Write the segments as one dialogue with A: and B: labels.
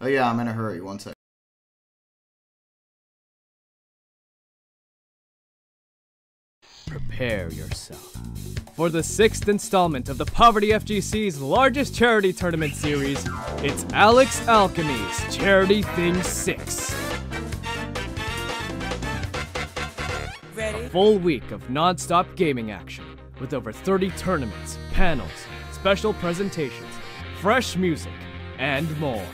A: Oh yeah, I'm in a hurry. One sec.
B: Prepare yourself for the sixth installment of the Poverty FGC's largest charity tournament series. It's Alex Alchemy's Charity Thing 6. A full week of non-stop gaming action with over 30 tournaments, panels, special presentations, fresh music, and more.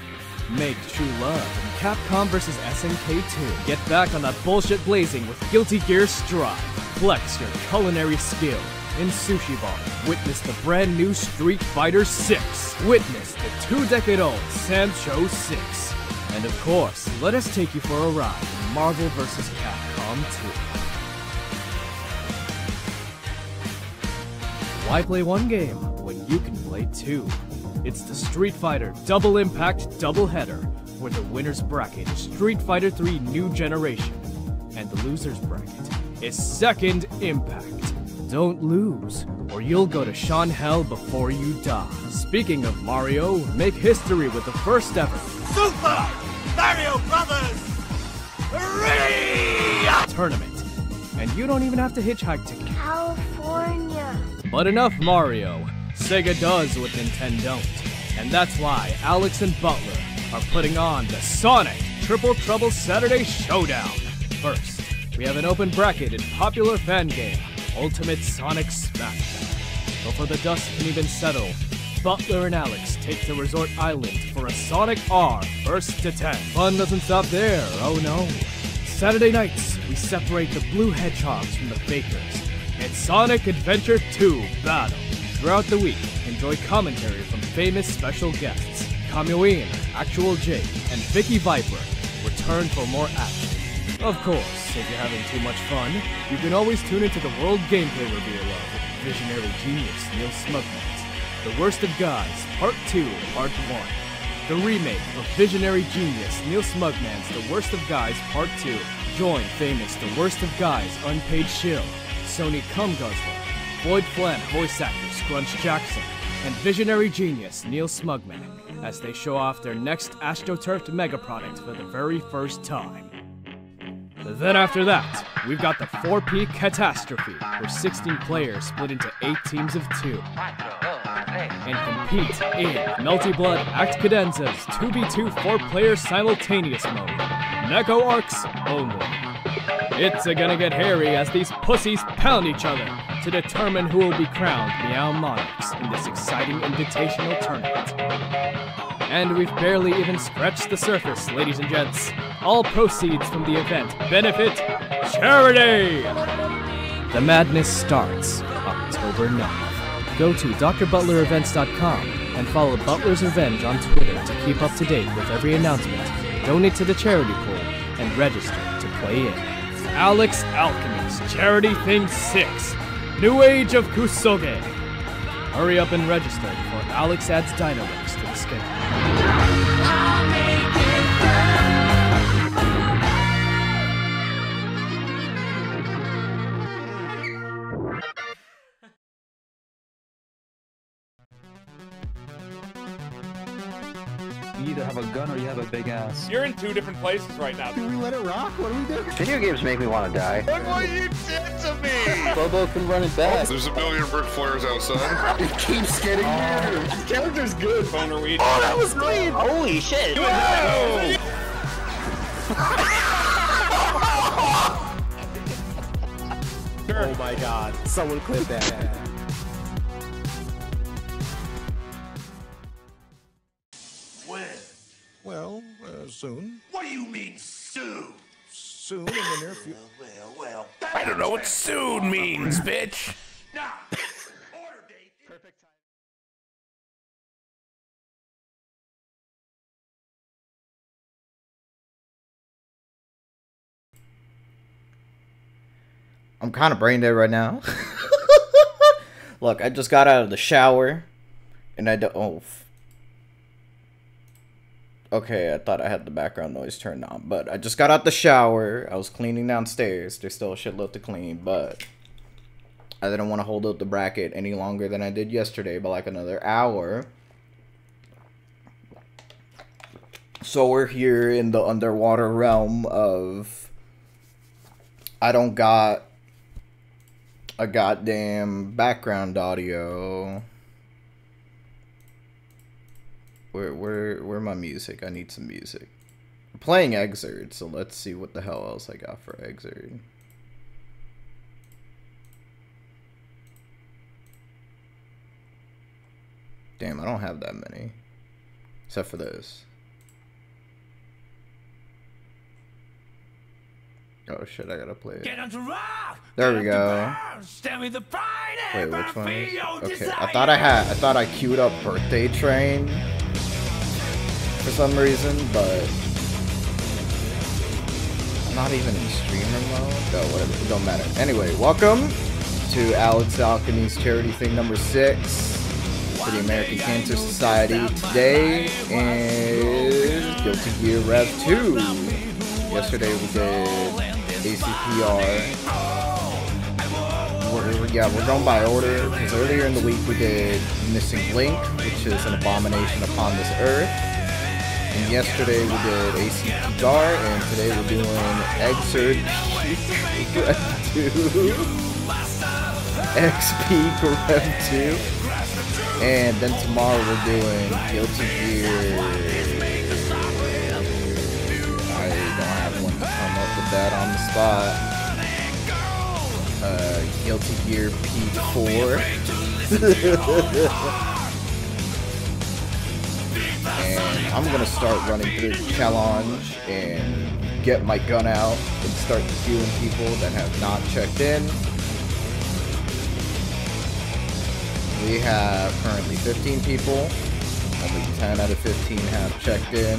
B: Make true love Capcom vs SNK 2. Get back on that bullshit blazing with Guilty Gear Strive. Flex your culinary skill in Sushi Bar. Witness the brand new Street Fighter 6. Witness the two-decade-old Samsho 6. And of course, let us take you for a ride in Marvel vs. Capcom 2. Why play one game when you can play two? It's the Street Fighter Double Impact Double Header, where the winner's bracket is Street Fighter 3 New Generation, and the loser's bracket is Second Impact. Don't lose, or you'll go to Sean Hell before you die. Speaking of Mario, make history with the first ever
C: Super Mario Brothers 3!
B: tournament. And you don't even have to hitchhike to
D: California.
B: But enough Mario. Sega does what Nintendo don't. And that's why Alex and Butler are putting on the Sonic Triple Trouble Saturday Showdown. First, we have an open bracket in popular fan game, Ultimate Sonic Smackdown. Before the dust can even settle, Butler and Alex take to Resort Island for a Sonic R first to 10. Fun doesn't stop there, oh no. Saturday nights, we separate the blue hedgehogs from the fakers. It's Sonic Adventure 2 Battle. Throughout the week, enjoy commentary from famous special guests. Kamui, Actual Jake, and Vicky Viper return for more action. Of course, if you're having too much fun, you can always tune into the World Gameplay Review of Visionary Genius Neil Smugmans, The Worst of Guys, Part 2, Part 1. The remake of Visionary Genius Neil Smugman's The Worst of Guys Part 2. Join famous The Worst of Guys Unpaid Shill, Sony Cum Guzzler, Floyd Flynn voice actor Scrunch Jackson, and visionary genius Neil Smugman as they show off their next AstroTurfed mega product for the very first time. Then after that, we've got the 4P Catastrophe, where 16 players split into 8 teams of 2 and compete in Melty Blood Act Cadenza's 2v2 4-player simultaneous mode. Neko Arcs only. It's gonna get hairy as these pussies pound each other to determine who will be crowned Meow Monarchs in this exciting invitational tournament. And we've barely even scratched the surface, ladies and gents. All proceeds from the event benefit charity! The madness starts October 9th. Go to drbutlerevents.com and follow Butler's Revenge on Twitter to keep up to date with every announcement, donate to the charity pool, and register to play in. Alex Alchemy's Charity Thing 6 New Age of Kusoge. Hurry up and register before Alex adds Dynamix to the schedule.
E: Either have a gun or you have a big ass.
F: You're in two different places right now.
G: Do we let it rock? What do we do?
H: Video games make me want to die.
F: Look what you did to me!
G: Bobo can run it back.
I: There's a million brick flares outside.
G: It keeps getting oh. weirder. This character's good.
F: Boner weed.
G: Oh, that was clean.
H: Holy shit!
F: Whoa!
G: Oh my god. Someone clip that.
J: Well, uh, soon.
C: What do you mean, soon?
J: Soon in the near future.
C: Well, well,
F: I don't know what soon means, bitch.
C: Now, order date.
A: I'm kind of brain dead right now. Look, I just got out of the shower, and I don't. Oh. Okay, I thought I had the background noise turned on, but I just got out the shower. I was cleaning downstairs. There's still a shitload to clean, but I didn't want to hold up the bracket any longer than I did yesterday by like another hour. So we're here in the underwater realm of I don't got a goddamn background audio. Where where where my music? I need some music. I'm playing Xrd, so let's see what the hell else I got for Xrd. Damn, I don't have that many. Except for this. Oh shit, I gotta play it. There we go. Wait, which one? Okay, I thought I had. I thought I queued up Birthday Train for some reason, but I'm not even in streamer mode. Oh, whatever. It don't matter. Anyway, welcome to Alex Alchemy's charity thing number six for the American Cancer Society. Today is Guilty Gear Rev 2. Yesterday we did ACPR. We're, yeah, we're going by order because earlier in the week we did Missing Link, which is an abomination upon this earth. And yesterday we did ACPR, and today we're doing Xrd Rev 2. XP Rev 2. And then tomorrow we're doing Guilty Gear. I don't have one to come up with that on the spot. Uh, Guilty Gear P4. and I'm gonna start running through the Challonge and get my gun out and start queuing people that have not checked in. We have currently 15 people. Only 10 out of 15 have checked in.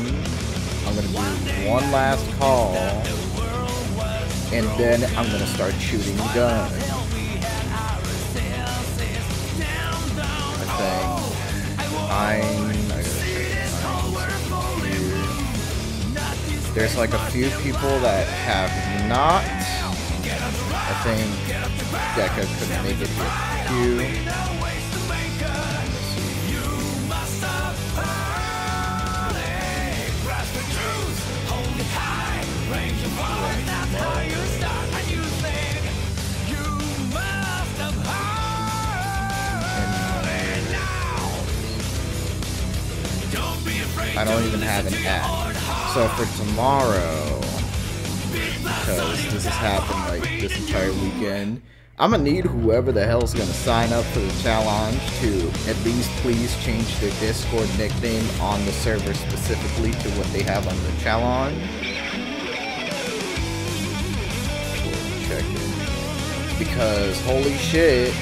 A: I'm gonna do one last call, and then I'm gonna start shooting guns. I nine. There's like a few people that have not. I think Deca couldn't make it here. Q. I don't even have an app. So for tomorrow, because this has happened like this entire weekend, I'm gonna need whoever the hell's gonna sign up for the Challonge to at least please change their Discord nickname on the server specifically to what they have on the Challonge. Because holy shit,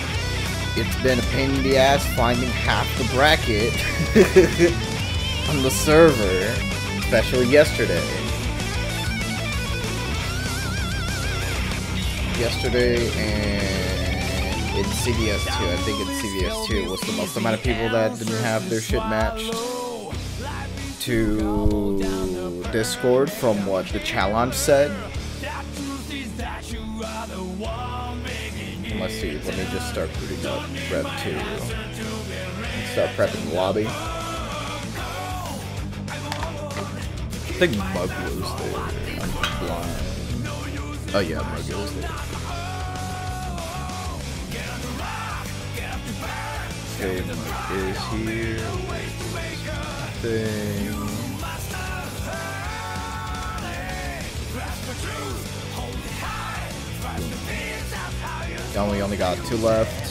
A: it's been a pain in the ass finding half the bracket on the server, especially yesterday. Yesterday and in CVS 2, I think in CVS 2 was the most amount of people that didn't have their shit matched to Discord from what the Challonge said. Let's see, let me just start booting up Rev 2. Start prepping the lobby. Think Mug was there. I'm blind. Oh yeah, Mug was there. Okay, Mug is here. Thing. Now we only got two left.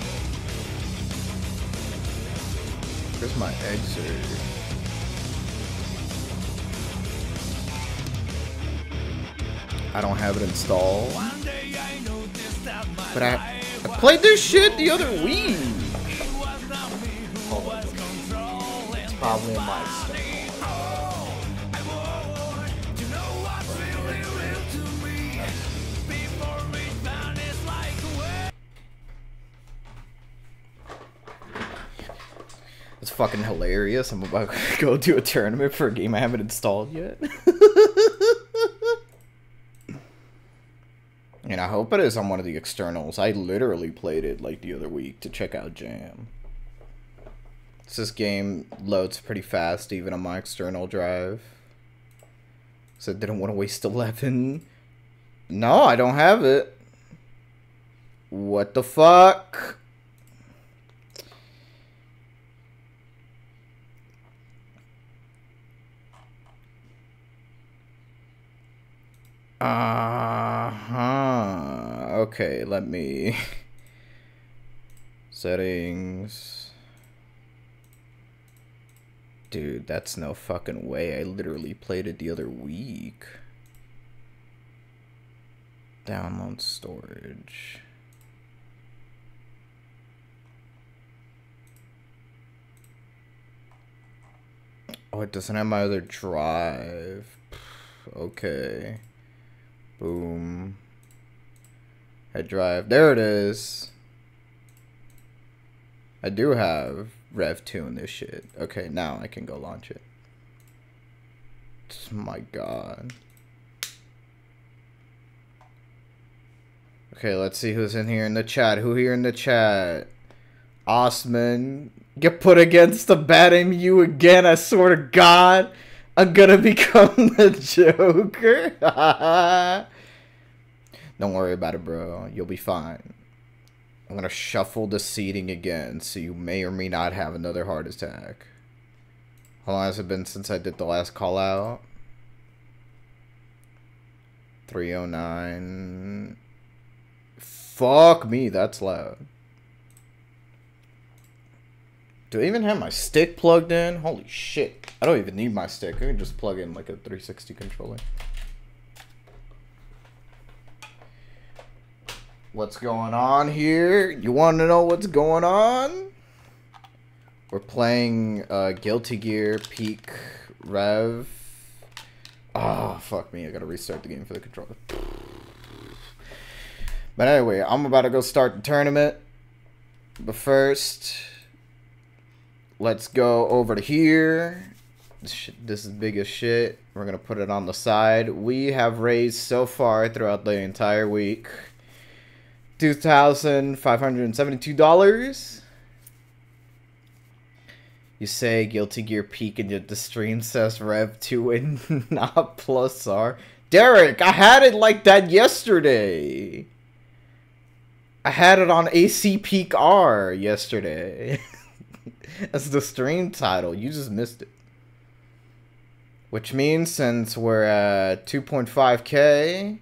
A: Where's my exit? I don't have it installed. But I, I played this shit the other week. On. It's probably in my fucking hilarious. I'm about to go do a tournament for a game I haven't installed yet. and I hope it is on one of the externals. I literally played it like the other week to check out Jam. So this game loads pretty fast even on my external drive. So I didn't want to waste 11. No, I don't have it. What the fuck? Uh-huh. Okay, let me... Settings... Dude, that's no fucking way. I literally played it the other week. Download storage. Oh, it doesn't have my other drive. Okay. Boom. Head drive. There it is. I do have Rev 2 in this shit. Okay, now I can go launch it. My god. Okay, let's see who's in here in the chat. Who here in the chat? Osman. Get put against the bad MU again, I swear to God. I'm gonna become the Joker. Don't worry about it, bro. You'll be fine. I'm gonna shuffle the seating again, so you may or may not have another heart attack. How long has it been since I did the last call out? 309. Fuck me, that's loud. Do I even have my stick plugged in? Holy shit. I don't even need my stick. I can just plug in like a 360 controller. What's going on here? You want to know what's going on? We're playing uh, Guilty Gear Peak Rev. Oh, fuck me. I gotta restart the game for the controller. But anyway, I'm about to go start the tournament. But first, let's go over to here. This, is big as shit. We're to put it on the side. We have raised so far throughout the entire week $2,572. You say Guilty Gear Peak and the stream says Rev 2 and not Plus R. Derek, I had it like that yesterday. I had it on AC Peak R yesterday. That's the stream title. You just missed it. Which means since we're at 2.5k,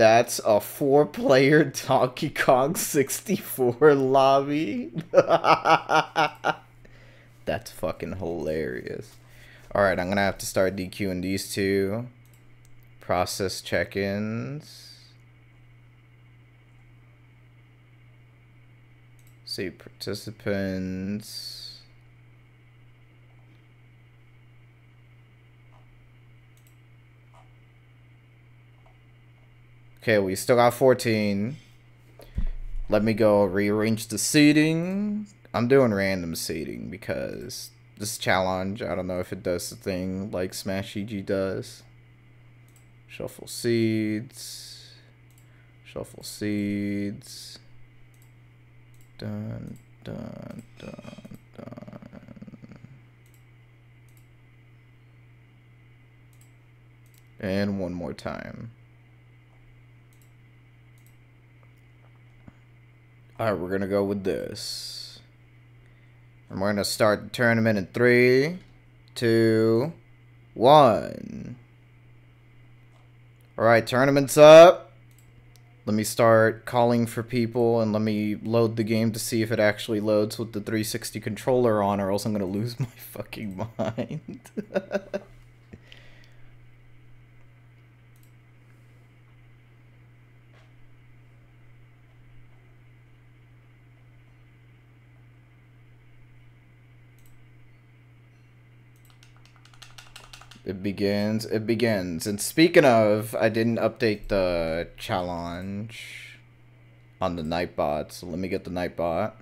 A: that's a four player Donkey Kong 64 lobby. That's fucking hilarious. Alright, I'm gonna have to start DQing these two. Process check ins. See participants. Okay, we still got 14. Let me go rearrange the seating. I'm doing random seating because this Challonge, I don't know if it does the thing like Smash.gg does. Shuffle seeds. Shuffle seeds. Dun, dun, dun, dun. And one more time. Alright, we're gonna go with this. And we're gonna start the tournament in three, two, one. Alright, tournament's up. Let me start calling for people and let me load the game to see if it actually loads with the 360 controller on or else I'm gonna lose my fucking mind. It begins. It begins. And speaking of, I didn't update the Challonge on the Nightbot, so let me get the Nightbot.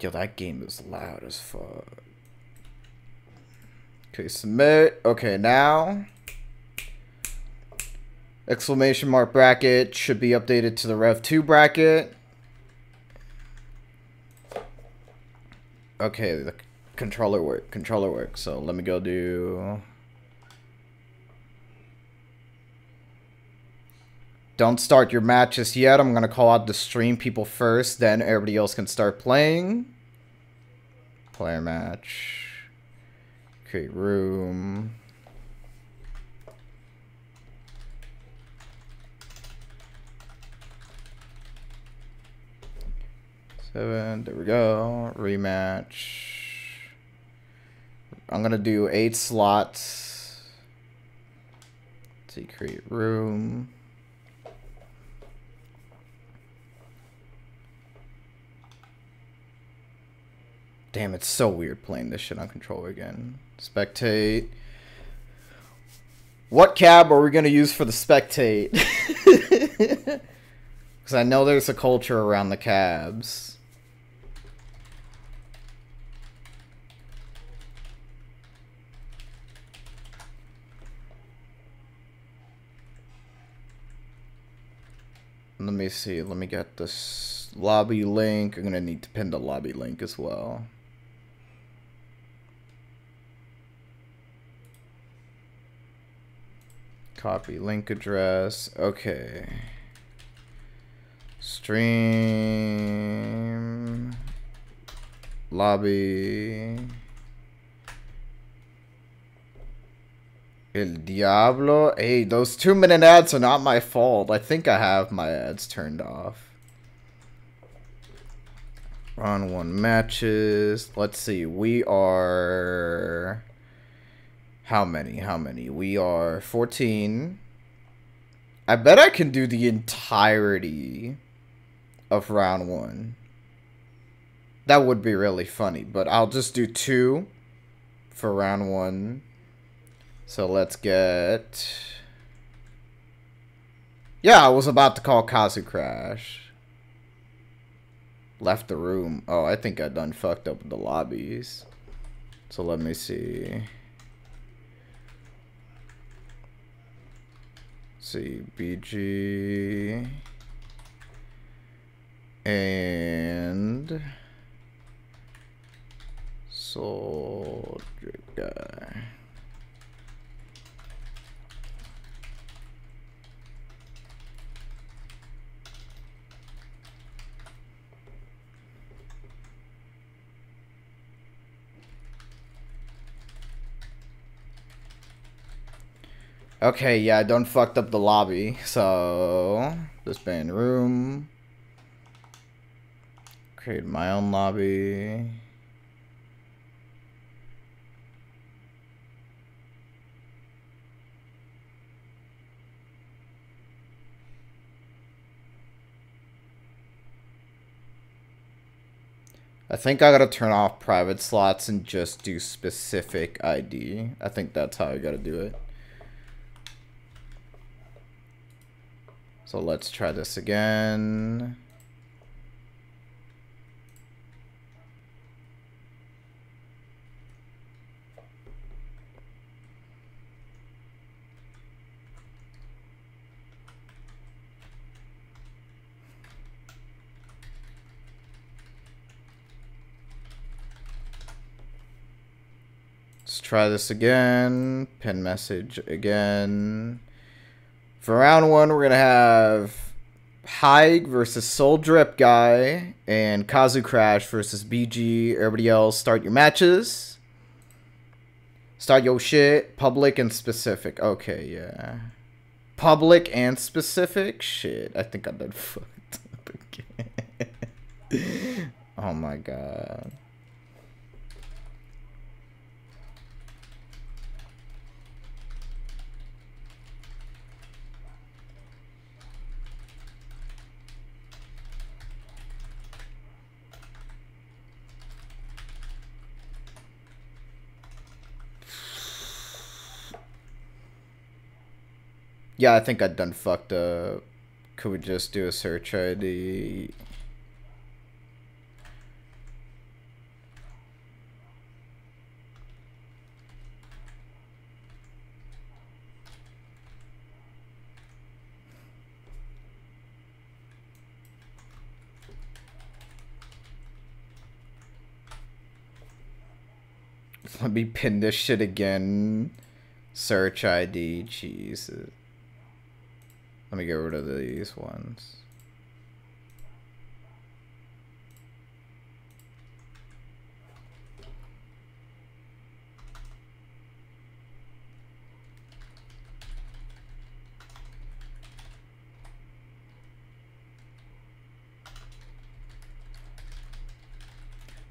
A: Yo, that game is loud as fuck. Okay, submit. Okay, now. Exclamation mark bracket should be updated to the Rev 2 bracket. Okay, the controller work. Controller work. So let me go do. Don't start your matches yet. I'm gonna call out the stream people first, then everybody else can start playing. Player match. Create room. Seven, there we go. Rematch. I'm gonna do eight slots. See, create room. Damn, it's so weird playing this shit on controller again. Spectate. What cab are we gonna use for the spectate? Because I know there's a culture around the cabs. Let me see. Let me get this lobby link. I'm going to need to pin the lobby link as well. Copy link address. Okay. Stream. Lobby. El Diablo? Hey, those two minute ads are not my fault. I think I have my ads turned off. Round one matches. Let's see. We are. How many? How many? We are 14. I bet I can do the entirety of round one. That would be really funny, but I'll just do two for round one. So let's get... Yeah, I was about to call Kazu Crash. Left the room. Oh, I think I done fucked up the lobbies. So let me see. see, BG. And... Soldier guy. Okay, yeah, I done fucked up the lobby, so this band room. Create my own lobby. I think I gotta turn off private slots and just do specific ID. I think that's how I gotta do it. So let's try this again. Let's try this again. Pin message again. For round one, we're going to have Haig versus Soul Drip Guy and Kazu Crash versus BG. Everybody else, start your matches. Start your shit. Public and specific. Okay, yeah. Public and specific? Shit, I think I done fucked up again. oh my god. Yeah, I think I done fucked up. Could we just do a search ID? Let me pin this shit again. Search ID, Jesus. Let me get rid of these ones.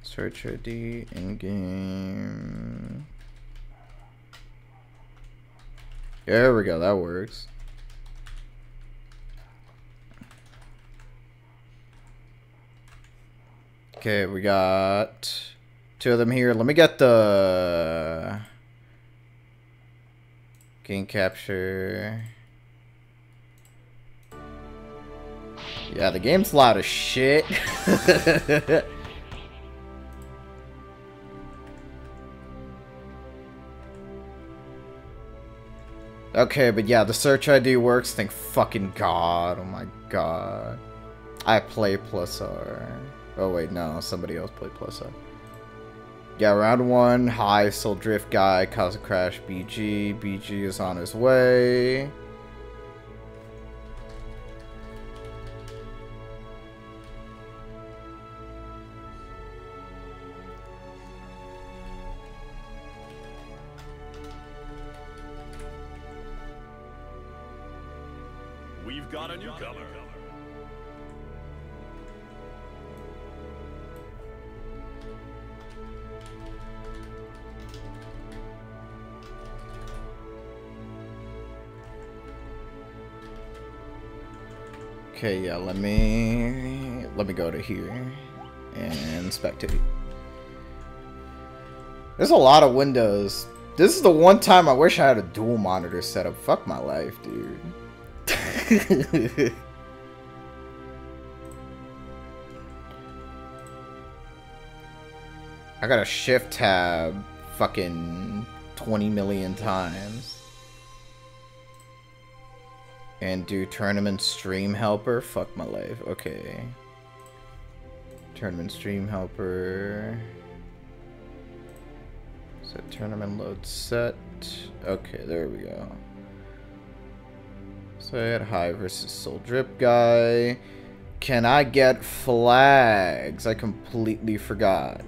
A: Search ID in game. There we go, that works. Okay, we got two of them here. Let me get the game capture. Yeah, the game's loud as shit. okay, but yeah, the search ID works. Thank fucking god. Oh my god. I play plus R. Oh wait, no, somebody else played plus R. Yeah, round one, high, Soul Drift guy, Kazu Crash, BG. BG is on his way. Here and spectate. There's a lot of windows. This is the one time I wish I had a dual monitor setup. Fuck my life, dude. I got a shift tab fucking 20 million times. And do tournament stream helper? Fuck my life. Okay. Tournament stream helper. Set tournament load set. Okay, there we go. Set high versus soul drip guy. Can I get flags? I completely forgot.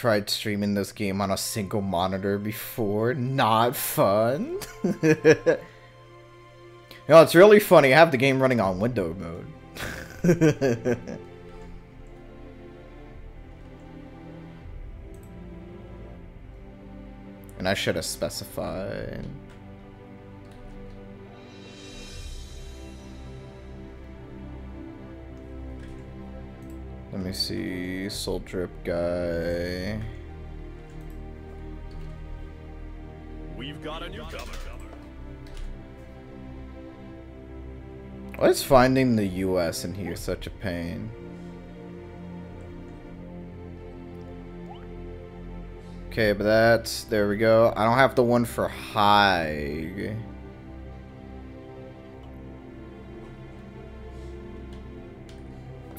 A: Tried streaming this game on a single monitor before. Not fun. you know, it's really funny. I have the game running on window mode. and I should have specified. Let me see. Soul Drip guy.
C: We've got a newcomer.
A: Why is finding the US in here such a pain? Okay, but that's... There we go. I don't have the one for high.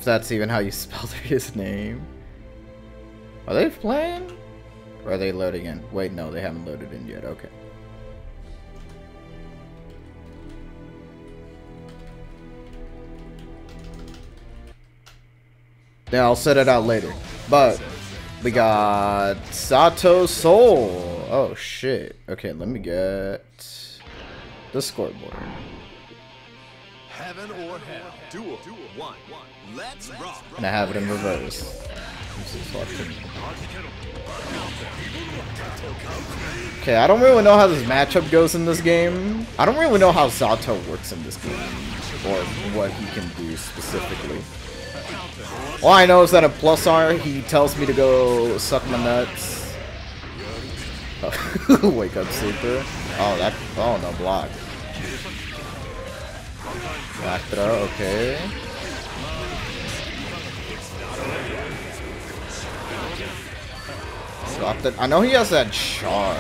A: If that's even how you spell his name. Are they playing? Or are they loading in? Wait, no, they haven't loaded in yet. Okay. Yeah, I'll set it out later. But we got Zato Soul. Oh shit. Okay, let me get the scoreboard.
C: Heaven or hell. Duel. One. Let's rock.
A: And I have it in reverse. Okay, I don't really know how this matchup goes in this game. I don't really know how Zato works in this game. or what he can do specifically. All I know is that a plus R, he tells me to go suck my nuts. Wake up, sleeper. Oh, that. Oh no, block. Back throw. Okay. Dropped it. I know he has that shard.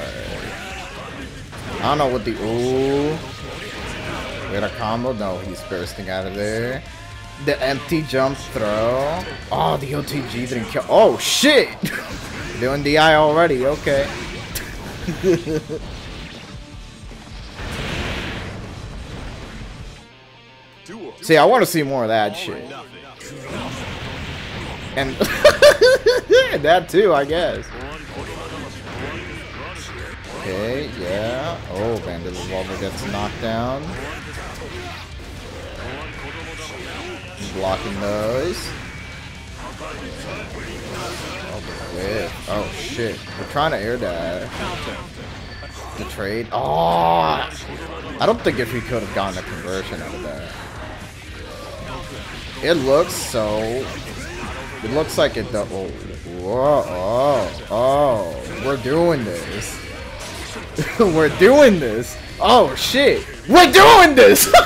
A: I don't know what the. Ooh. Wait a combo? No, he's bursting out of there. The empty jump throw. Oh, the OTG didn't kill. Oh, shit! Doing DI already. Okay. see, I want to see more of that shit. And that too, I guess. Okay, yeah. Oh, Bandit Revolver gets knocked down. Blocking those. Oh. Oh, shit. We're trying to air dash. The trade. Oh! I don't think if we could have gotten a conversion out of that. It looks so... It looks like it... Oh, whoa, oh, oh. We're doing this. We're doing this. Oh, shit. We're doing this!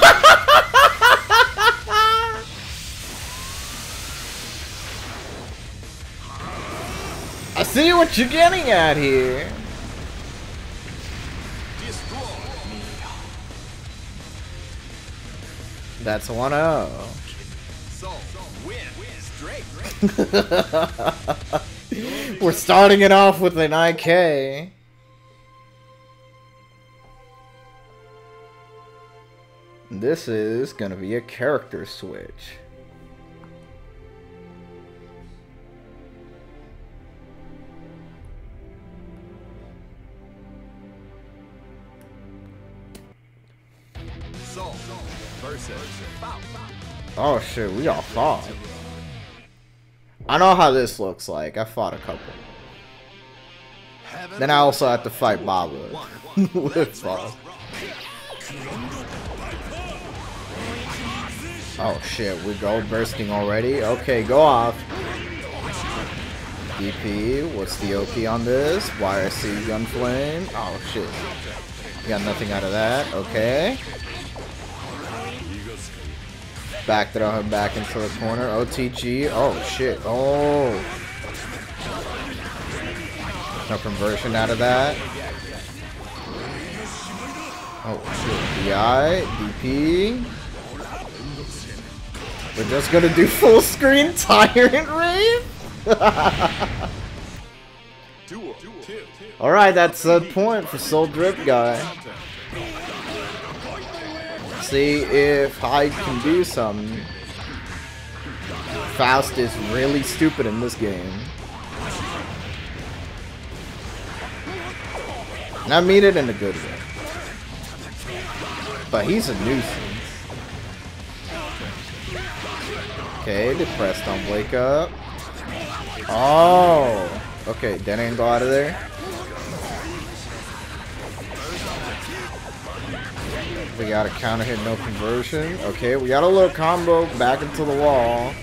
A: I see what you're getting at here. That's 1 0. We're starting it off with an IK. This is gonna be a character switch. Oh shit, we all fought. I know how this looks like. I fought a couple. Then I also have to fight Bob. Oh shit, we gold bursting already? Okay, go off. DP, what's the OP on this? YRC Gunflame. Oh shit. Got nothing out of that. Okay. Back throw him back into the corner. OTG. Oh shit. Oh. No conversion out of that. Oh shit. DI. DP. We're just gonna do full screen Tyrant Rave? Alright, that's a point for Soul Drip Guy. See if Hyde can do something. Faust is really stupid in this game. And I mean it in a good way. But he's a nuisance. Okay, depressed don't wake up. Oh! Okay, then ain't go out of there. We got a counter hit, no conversion. Okay, we got a little combo back into the wall.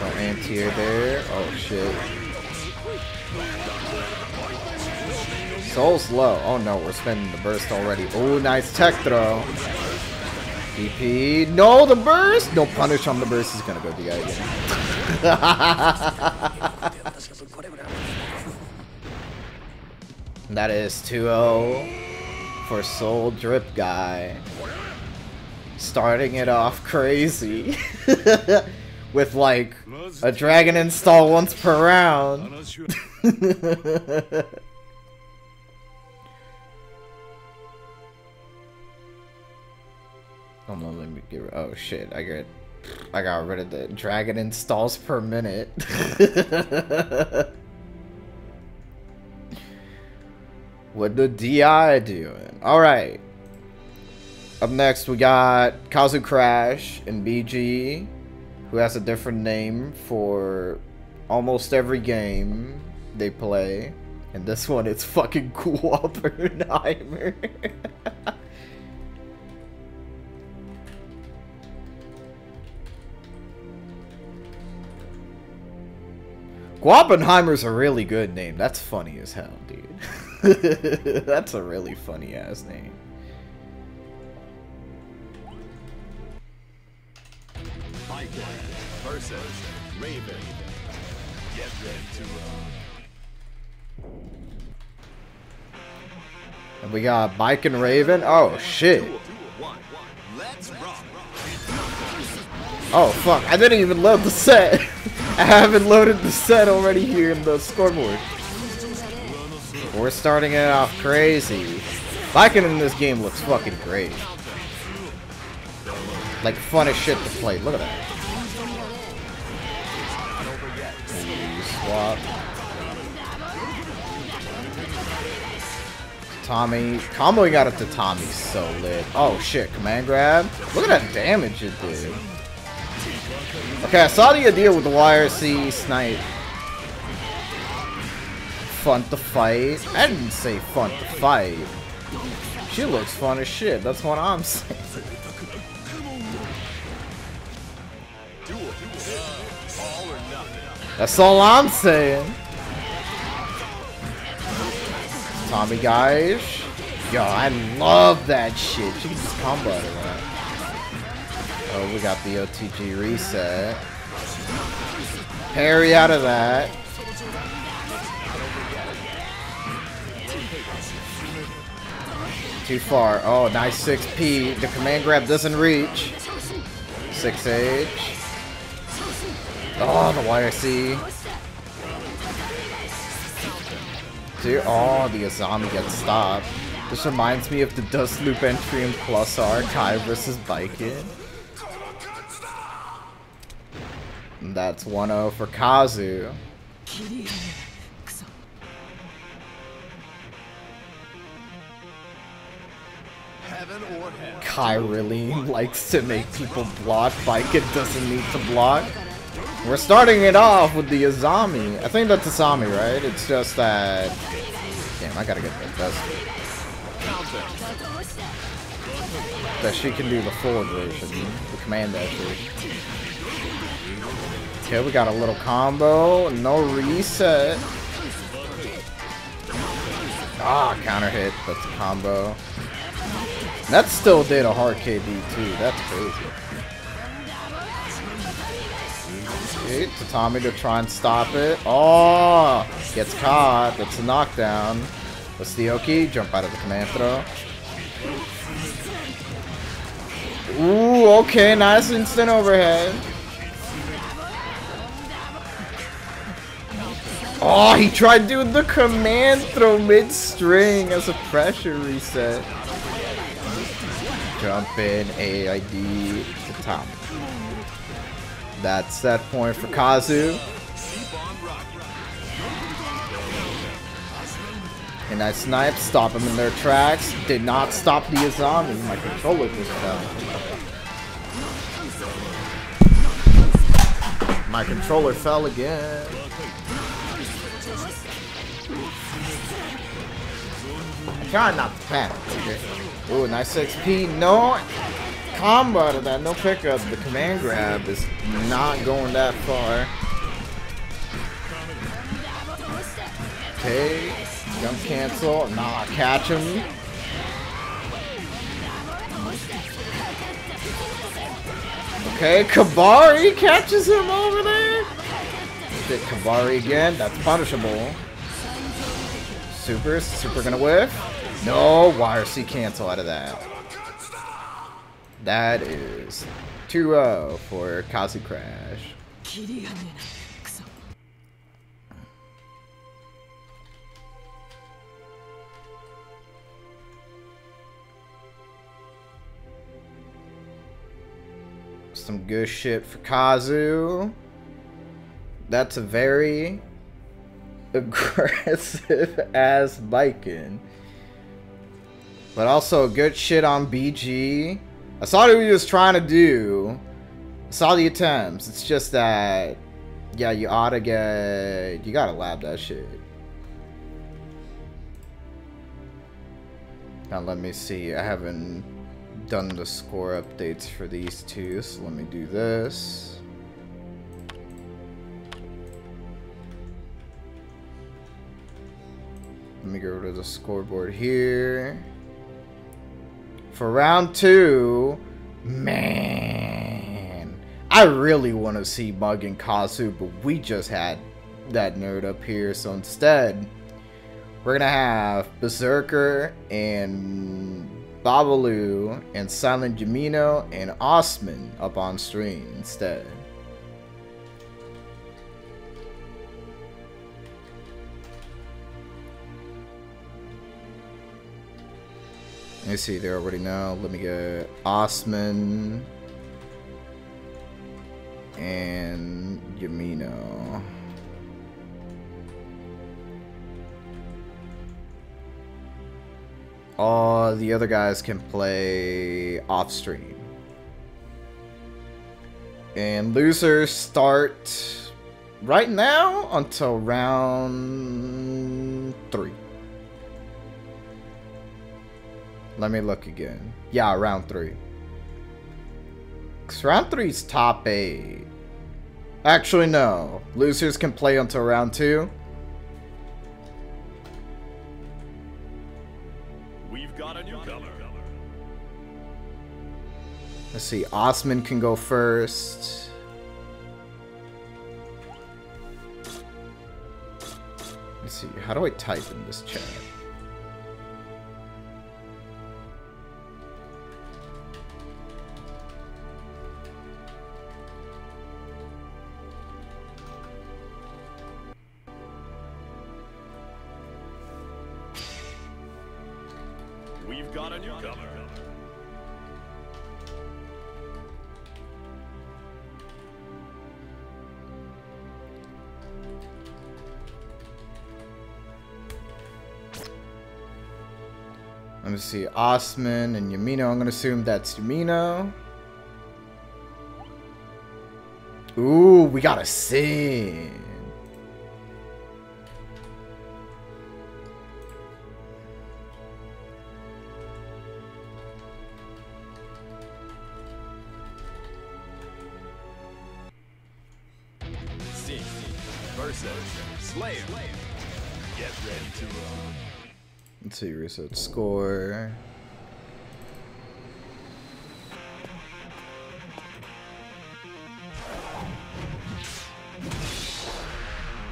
A: No anti-air there. Oh shit. Soul's low. Oh no, we're spending the burst already. Oh, nice tech throw. DP. No, the burst! No punish on the burst. He's gonna go DI again. that is 2-0 for Soul Drip Guy. Starting it off crazy. With like a dragon install once per round. Oh no, let me get oh shit, I got I got rid of the dragon installs per minute. What the DI doing? Alright. Up next, we got Kazu Crash and BG, who has a different name for almost every game they play. And this one, it's fucking Quappernheimer. Guappenheimer's a really good name. That's funny as hell, dude. That's a really funny ass name.
J: versus Raven. Get ready to
A: And we got Baiken Raven. Oh shit. Oh fuck, I didn't even load the set. I haven't loaded the set already here in the scoreboard. We're starting it off crazy. Baiken in this game looks fucking great. Like fun as shit to play. Look at that. Swap. Tommy. Comboing out to Tommy's so lit. Oh shit, command grab. Look at that damage it did. Okay, I saw the idea with the YRC snipe. Fun to fight. I didn't say fun to fight. She looks fun as shit. That's what I'm saying. That's all I'm saying. Tommy guys. Yo, I love that shit. She combo. Oh, we got the OTG reset. Parry out of that. Too far. Oh, nice 6P. The command grab doesn't reach. 6H. Oh, the YRC. Dude, oh, the Azami gets stopped. This reminds me of the Dust Loop entry in Plus R, Ky versus Baiken. That's 1-0 for Kazu. Ky really likes to make people block. Baiken doesn't need to block. We're starting it off with the Azami. I think that's Azami, right? It's just that... Damn, I gotta get that. That she can do the full version, the command effort. Okay, we got a little combo, no reset. Ah, counter hit, that's a combo. That still did a hard KD too, that's crazy. Okay, Tatami to try and stop it. Oh, gets caught, that's a knockdown. What's the Oki? Jump out of the command throw. Ooh, okay, nice instant overhead. Oh, he tried doing the command throw mid-string as a pressure reset. Jump in, AID to top. That's that point for Kazu. And I sniped, stop them in their tracks. Did not stop the Azami. My controller just fell. My controller fell again. Try not to panic. Okay. Ooh, nice XP. No combo of that. No pickup. The command grab is not going that far. Okay. Jump cancel. Nah, catch him. Okay, Kabari catches him over there. Hit Kabari again. That's punishable. Super, super gonna whiff. No, YRC cancel out of that. That is 2-0 for Kazu Crash. Some good shit for Kazu. That's a very aggressive ass Baiken. But also good shit on BG. I saw what he was trying to do. I saw the attempts. It's just that, yeah, you ought to get, you gotta lab that shit. Now let me see. I haven't done the score updates for these two, so let me do this. Let me go to the scoreboard here. For round two, man, I really want to see Mug and Kazu, but we just had that nerd up here, so instead, we're gonna have Berserker and Babalu and Silent Jamino and Osman up on stream instead. Let me see, they are already know. Let me get Osman and Yamino. All the other guys can play off stream. And losers start right now until round three. Let me look again. Yeah, round three. Cause round three's top eight. Actually, no. Losers can play until round two.
J: We've got a newcomer.
A: Let's see. Osman can go first. Let's see. How do I type in this chat? Let me see. Osman and Yamino. I'm gonna assume that's Yamino. Ooh, we got a sin. See. Reset score.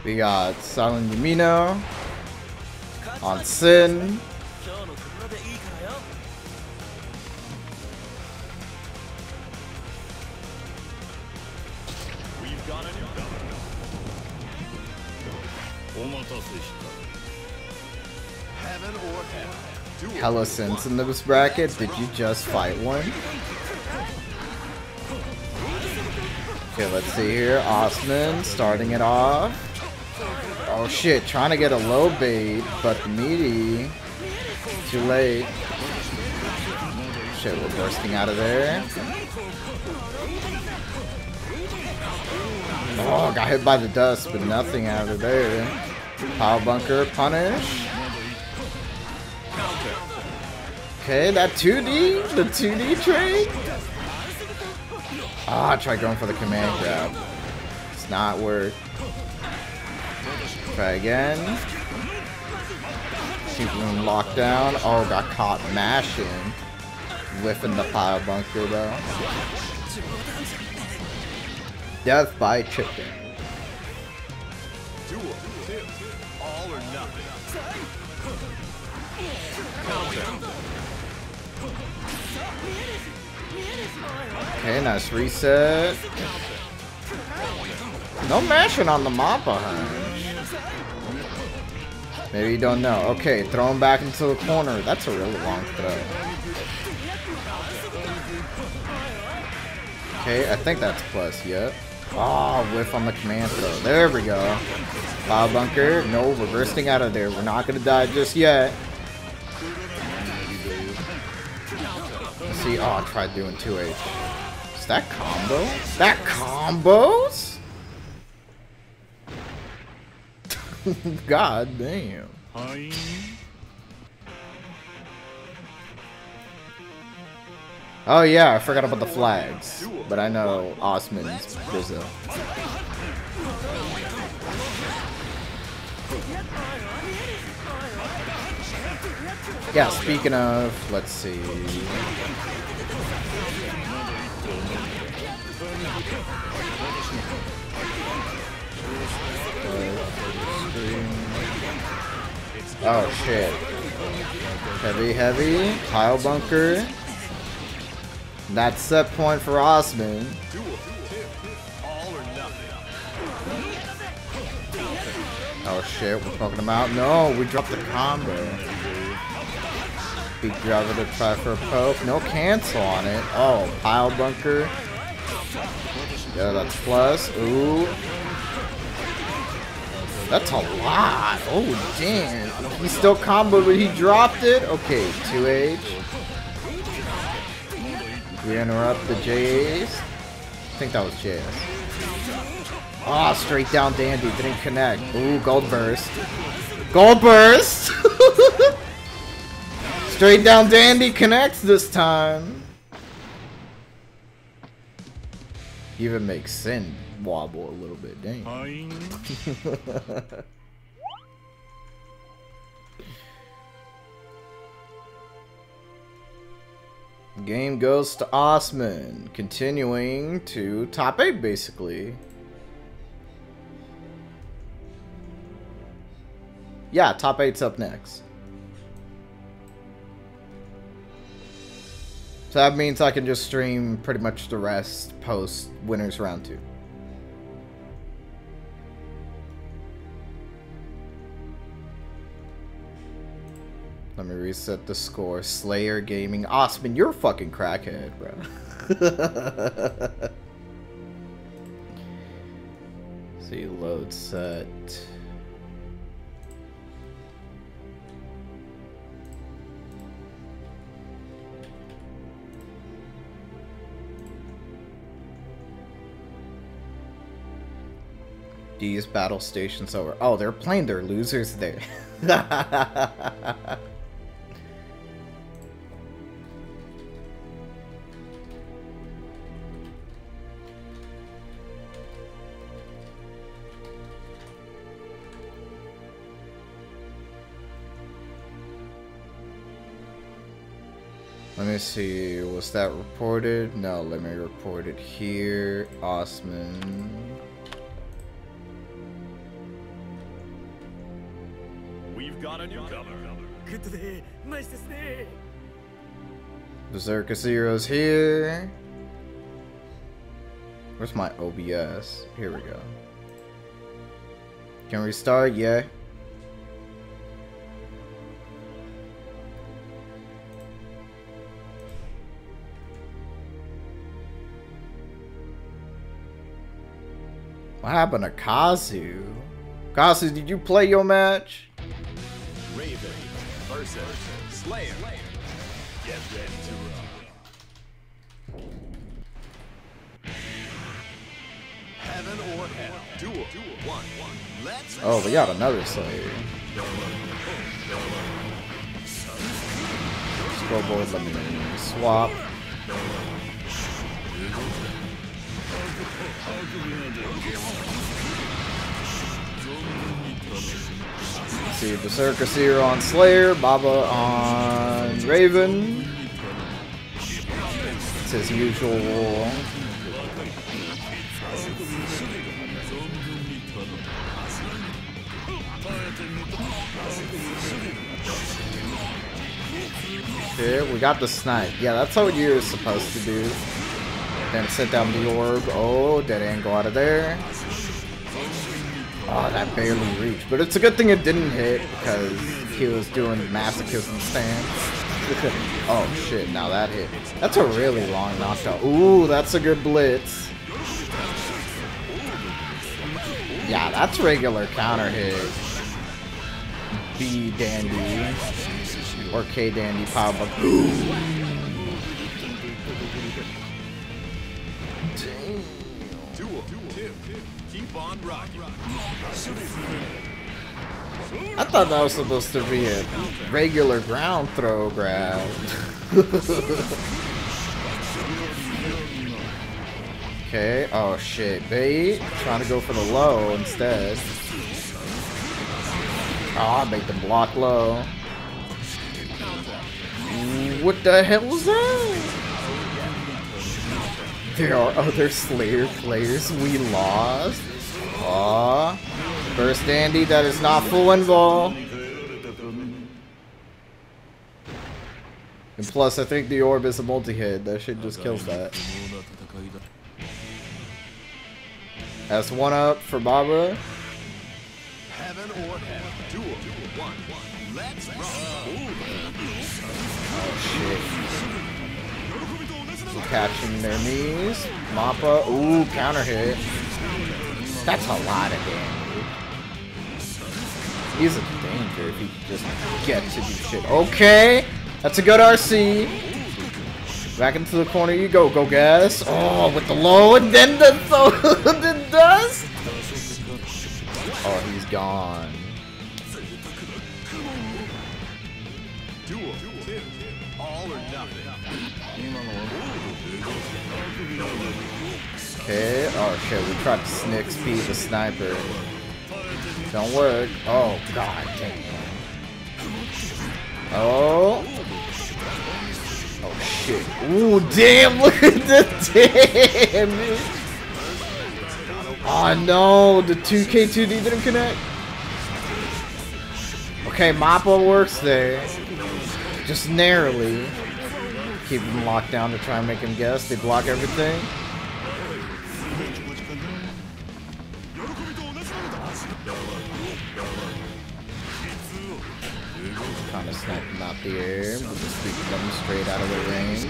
A: We got Silent Yamino on Sin. Hella Sins in this bracket. Did you just fight one? Okay, let's see here. Osman starting it off. Oh shit, trying to get a low bait, but the meaty. Too late. Shit, we're bursting out of there. Oh, got hit by the dust, but nothing out of there. Power bunker, punish. Okay, that 2D, the 2D trade. Ah, I tried going for the command grab. It's not work. Try again. Keep room locked down. Oh, got caught mashing. Whiffing the pile bunker though. Death by chipping.
J: Duel.
A: Okay, nice reset. No mashing on the Mappa Hunch. Maybe you don't know. Okay, throw him back into the corner. That's a really long throw. Okay, I think that's plus, yep. Oh, whiff on the command throw. There we go. Cloud bunker. No, we're bursting out of there. We're not gonna die just yet. Let's see. Oh, I tried doing 2H. That combo? That combos? God damn. Oh yeah, I forgot about the flags. But I know Osman's Brazil. Yeah, speaking of, let's see. Oh shit. Heavy, heavy. Pile bunker. That's set point for Osman. Oh shit, we're talking about. No, we dropped the combo. Big driver try for a poke. No cancel on it. Oh, pile bunker. Yeah, that's plus. Ooh. That's a lot. Oh, damn. He still comboed, but he dropped it. Okay, 2H. We interrupt the JAs. I think that was JS. Ah, oh, straight down Dandy. Didn't connect. Ooh, Gold Burst. Gold Burst! straight down Dandy connects this time. Even makes Sin wobble a little bit. Dang. Game goes to Osman, continuing to top 8 basically. Yeah, top 8's up next. So that means I can just stream pretty much the rest post winners round 2. Let me reset the score. Slayer Gaming. Osman, you're a fucking crackhead, bro. See, load set. These battle stations over. Oh, they're playing their losers there. Let me see, was that reported? No, let me report it here. Osman.
C: We've got a newcomer.
A: Berserker Zero's here. Where's my OBS? Here we go. Can we start? Yeah. What happened to Kazu? Kazu, did you play your match?
C: Raven Slayer. Get ready to rock. Heaven or hell. Duel. One. Let's
A: Oh, we got another Slayer. Scoreboard, let me swap. See, Berserker Seer on Slayer, Baba on Raven. It's his usual. Okay, we got the snipe. Yeah, that's how you're supposed to do. Then set down the orb. Oh, dead go out of there. Oh, that barely reached. But it's a good thing it didn't hit because he was doing masochism stance. oh shit, now that hit. That's a really long knockdown. Ooh, that's a good blitz. Yeah, that's regular counter hit. B Dandy. Or K Dandy power I thought that was supposed to be a regular ground throw grab. okay, oh shit, bait. Trying to go for the low instead. Oh, I make the block low. What the hell is that? There are other Slayer players we lost. Aw. First Andy, that is not full involved. And plus, I think the orb is a multi-hit. That shit just kills that. That's one up for Baba.
J: Heaven or hell. Duel. One. Let's rock.
A: Oh shit. Catching their knees. Mappa. Ooh, counter hit. That's a lot of damage. He's a danger if he just get to do shit. Okay. That's a good RC. Back into the corner you go, go guess. Oh, with the low and then the the dust. Oh, he's gone. Okay. Oh shit, we tried to snick speed the sniper. Don't work. Oh god damn. Oh. Oh shit. Ooh, damn, look at the damage. Oh no, the 2K2D didn't connect. Okay, Mappa works there. Just narrowly. Keep him locked down to try and make him guess. They block everything. Keep them straight out of the range.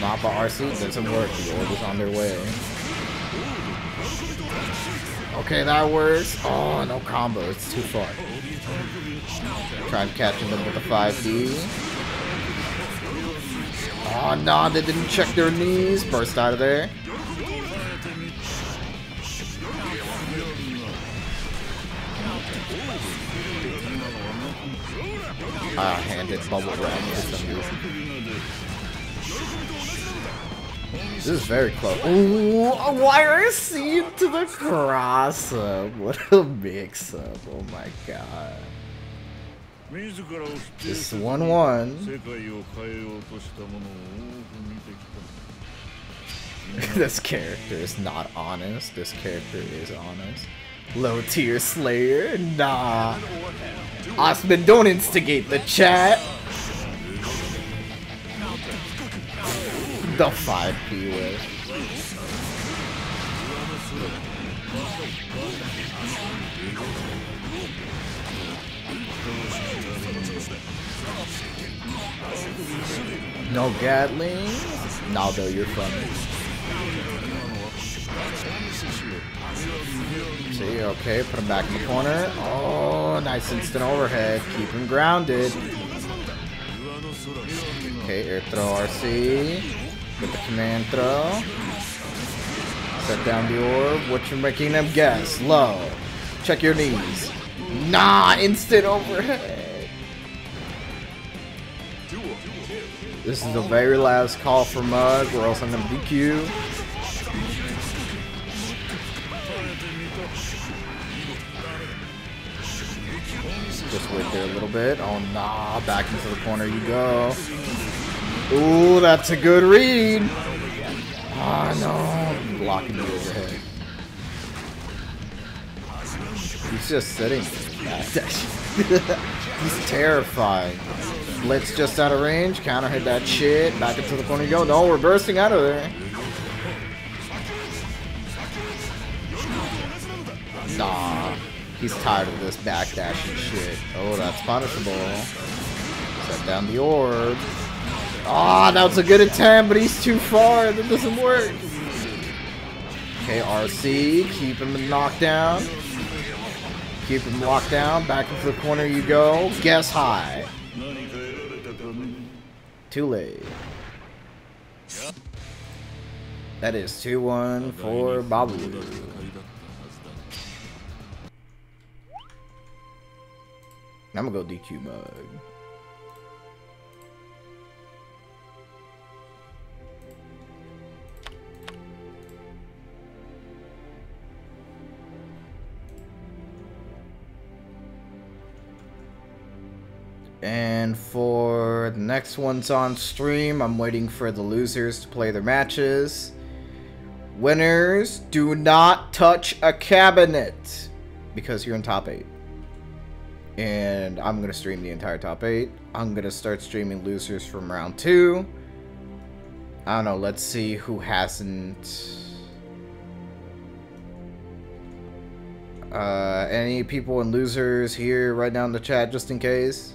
A: Mappa RC doesn't work. The orb is on their way. Okay, that works. Oh, no combo. It's too far. Trying catching them with the 5D. Oh, no, they didn't check their knees. Burst out of there. Ah, handed bubble wrap for some reason. This is very close. Ooh, a YRC to the cross up. What a mix up. Oh my god. This 1 1. this character is not honest. This character is honest. Low tier Slayer? Nah. Osman, don't instigate the chat. The 5p with. No Gatling. Naldo, you're funny. See, okay, put him back in the corner. Oh, nice instant overhead. Keep him grounded. Okay, air throw RC. Get the command throw. Set down the orb. What you making them guess? Low. Check your knees. Nah, instant overhead. This is the very last call for Mud, or else I'm gonna DQ. Just wait there a little bit. Oh nah, back into the corner you go. Ooh, that's a good read. Ah no, blocking the overhead. He's just sitting. He's terrified. Blitz just out of range. Counter hit that shit. Back into the corner you go. No, we're bursting out of there. Nah. He's tired of this backdashing shit. Oh, that's punishable. Set down the orb. Ah, oh, that was a good attempt, but he's too far. That doesn't work. Okay, RC. Keep him knocked down. Keep him locked down. Back into the corner you go. Guess high. Too late. That is 2-1 for Babu. I'm gonna go DQ bug. And for the next ones on stream, I'm waiting for the losers to play their matches. Winners, do not touch a cabinet because you're in top 8. And I'm going to stream the entire top 8. I'm going to start streaming losers from round 2. I don't know, let's see who hasn't... Uh, any people in losers here right now in the chat just in case?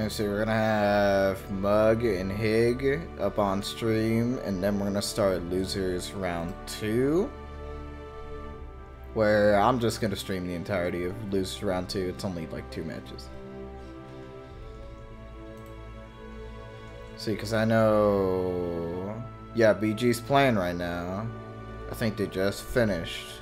A: Let's see, we're gonna have Mug and Hig up on stream, and then we're gonna start Losers Round 2. Where I'm just gonna stream the entirety of Losers Round 2, it's only like two matches. See, because I know... Yeah, BG's playing right now. I think they just finished.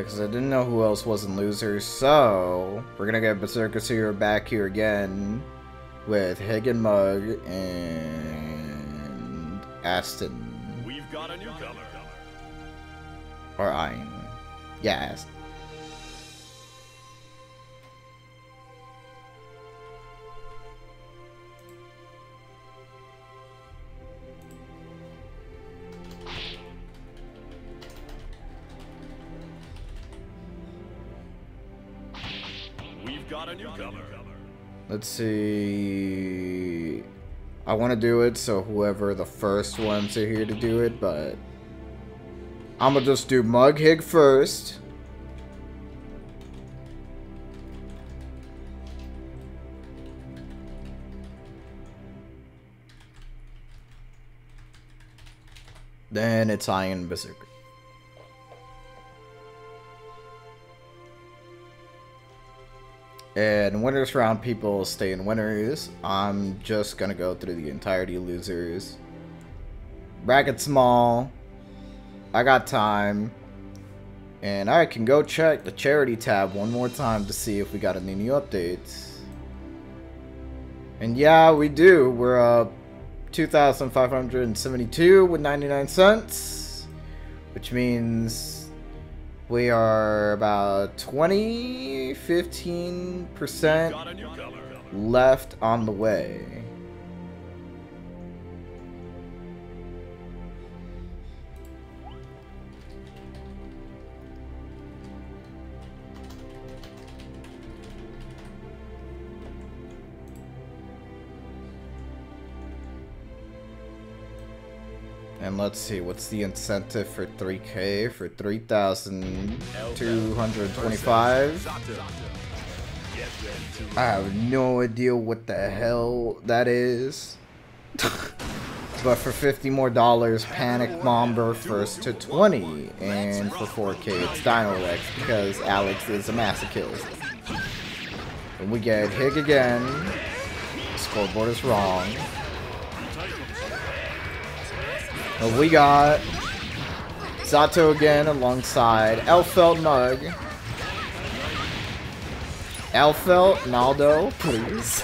A: Yeah, because I didn't know who else was in Losers, so we're gonna get Berserker Seer back here again with Hagen Mug and Aston.
C: We've got a newcomer.
A: Or Ein. Yeah, Aston. Let's see. I want to do it, so whoever the first ones are here to do it, but I'm gonna just do Mug Hig first. Then it's Iron Berserker. And winners round people stay in winners. I'm just gonna go through the entirety losers. Bracket small. I got time. And I can go check the charity tab one more time to see if we got any new updates. And yeah, we do. We're up 2,572 with 99 cents. Which means We are about 20, 15% left on the way. And let's see, what's the incentive for 3k? For 3,225? I have no idea what the hell that is. but for 50 more dollars, Panic Bomber first to 20. And for 4k, it's Dino Rex because Alex is a masochist. And we get Hig again. Scoreboard is wrong. But we got Zato again alongside Elphelt Mug. Elphelt, Naldo, please.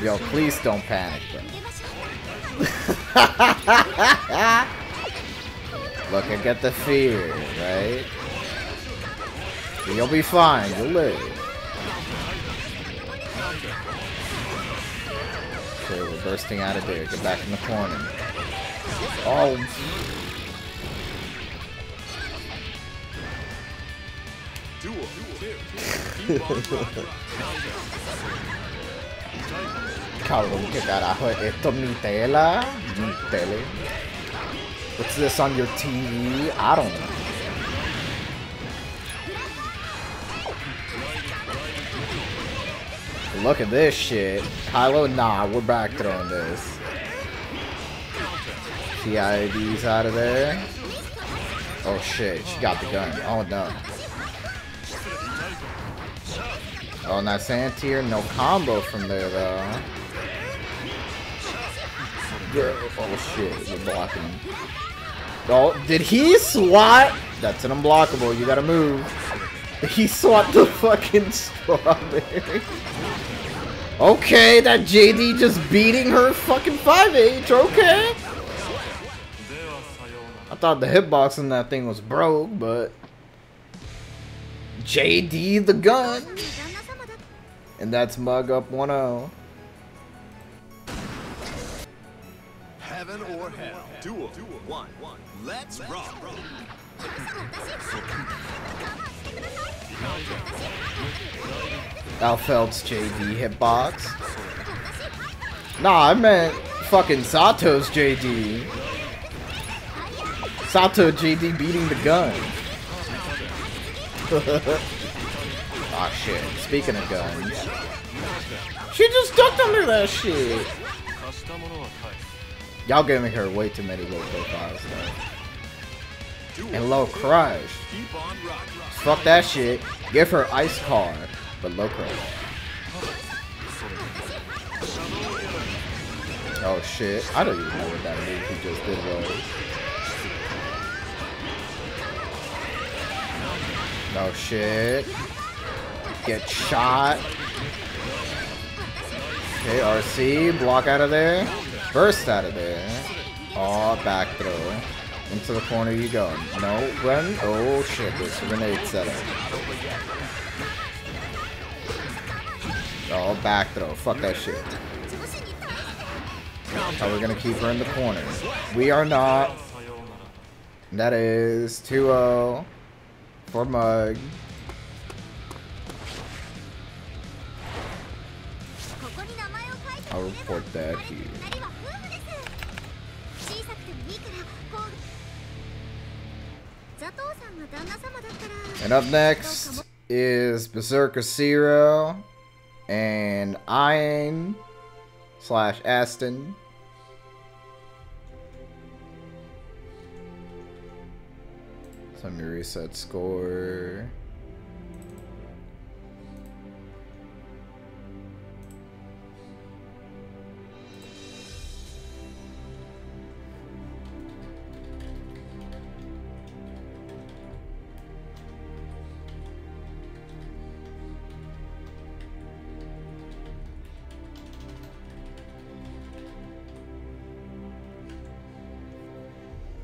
A: Yo, please don't panic, bro. Look, I get the fear, right? You'll be fine, you'll live. Okay, we're bursting out of there. Get back in the corner. Oh. Cabrón, qué carajo es esto mi tela. Mi tele. What's this on your TV? I don't know. Look at this shit. Kylo, nah, we're back throwing this. TID's out of there. Oh shit, she got the gun. Oh no. Oh, nice anti no combo from there though. Oh shit, you're blocking him. Oh, did he swat? That's an unblockable, you gotta move. He swapped the fucking strawberry. Okay, that JD just beating her fucking 5H, okay. I thought the hitbox in that thing was broke, but... JD the gun! And that's Mug up 1-0.
J: Heaven or hell. Duel. One. Let's rock.
A: Elphelt's JD hitbox. Nah, I meant fucking Zato's JD. Sato JD beating the gun. Oh shit. Speaking of guns. She just ducked under that shit. Y'all giving her way too many low profiles though. And low crush. Fuck that shit. Give her ice card, but crush. Oh shit. I don't even know what that move he just did was. Oh shit. Get shot. Okay, RC, block out of there. Burst out of there. Oh, back throw. Into the corner you go. No, run. Oh shit, there's a grenade setup. Oh, back throw. Fuck that shit. How we're gonna keep her in the corner. We are not. That is 2-0 for Mug. I'll report that here. And up next is Berserker Zero and Iron slash Aston. So let me reset score.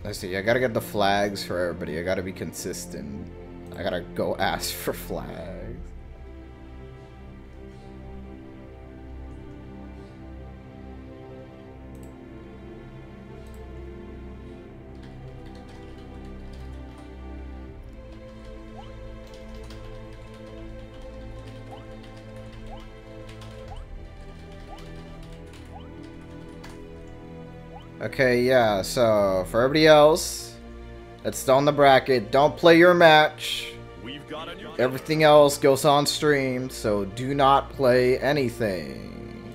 A: Let's see, I gotta get the flags for everybody. I gotta be consistent. I gotta go ask for flags. Okay, yeah, so for everybody else that's still in the bracket, don't play your match. Everything else goes on stream, so do not play anything.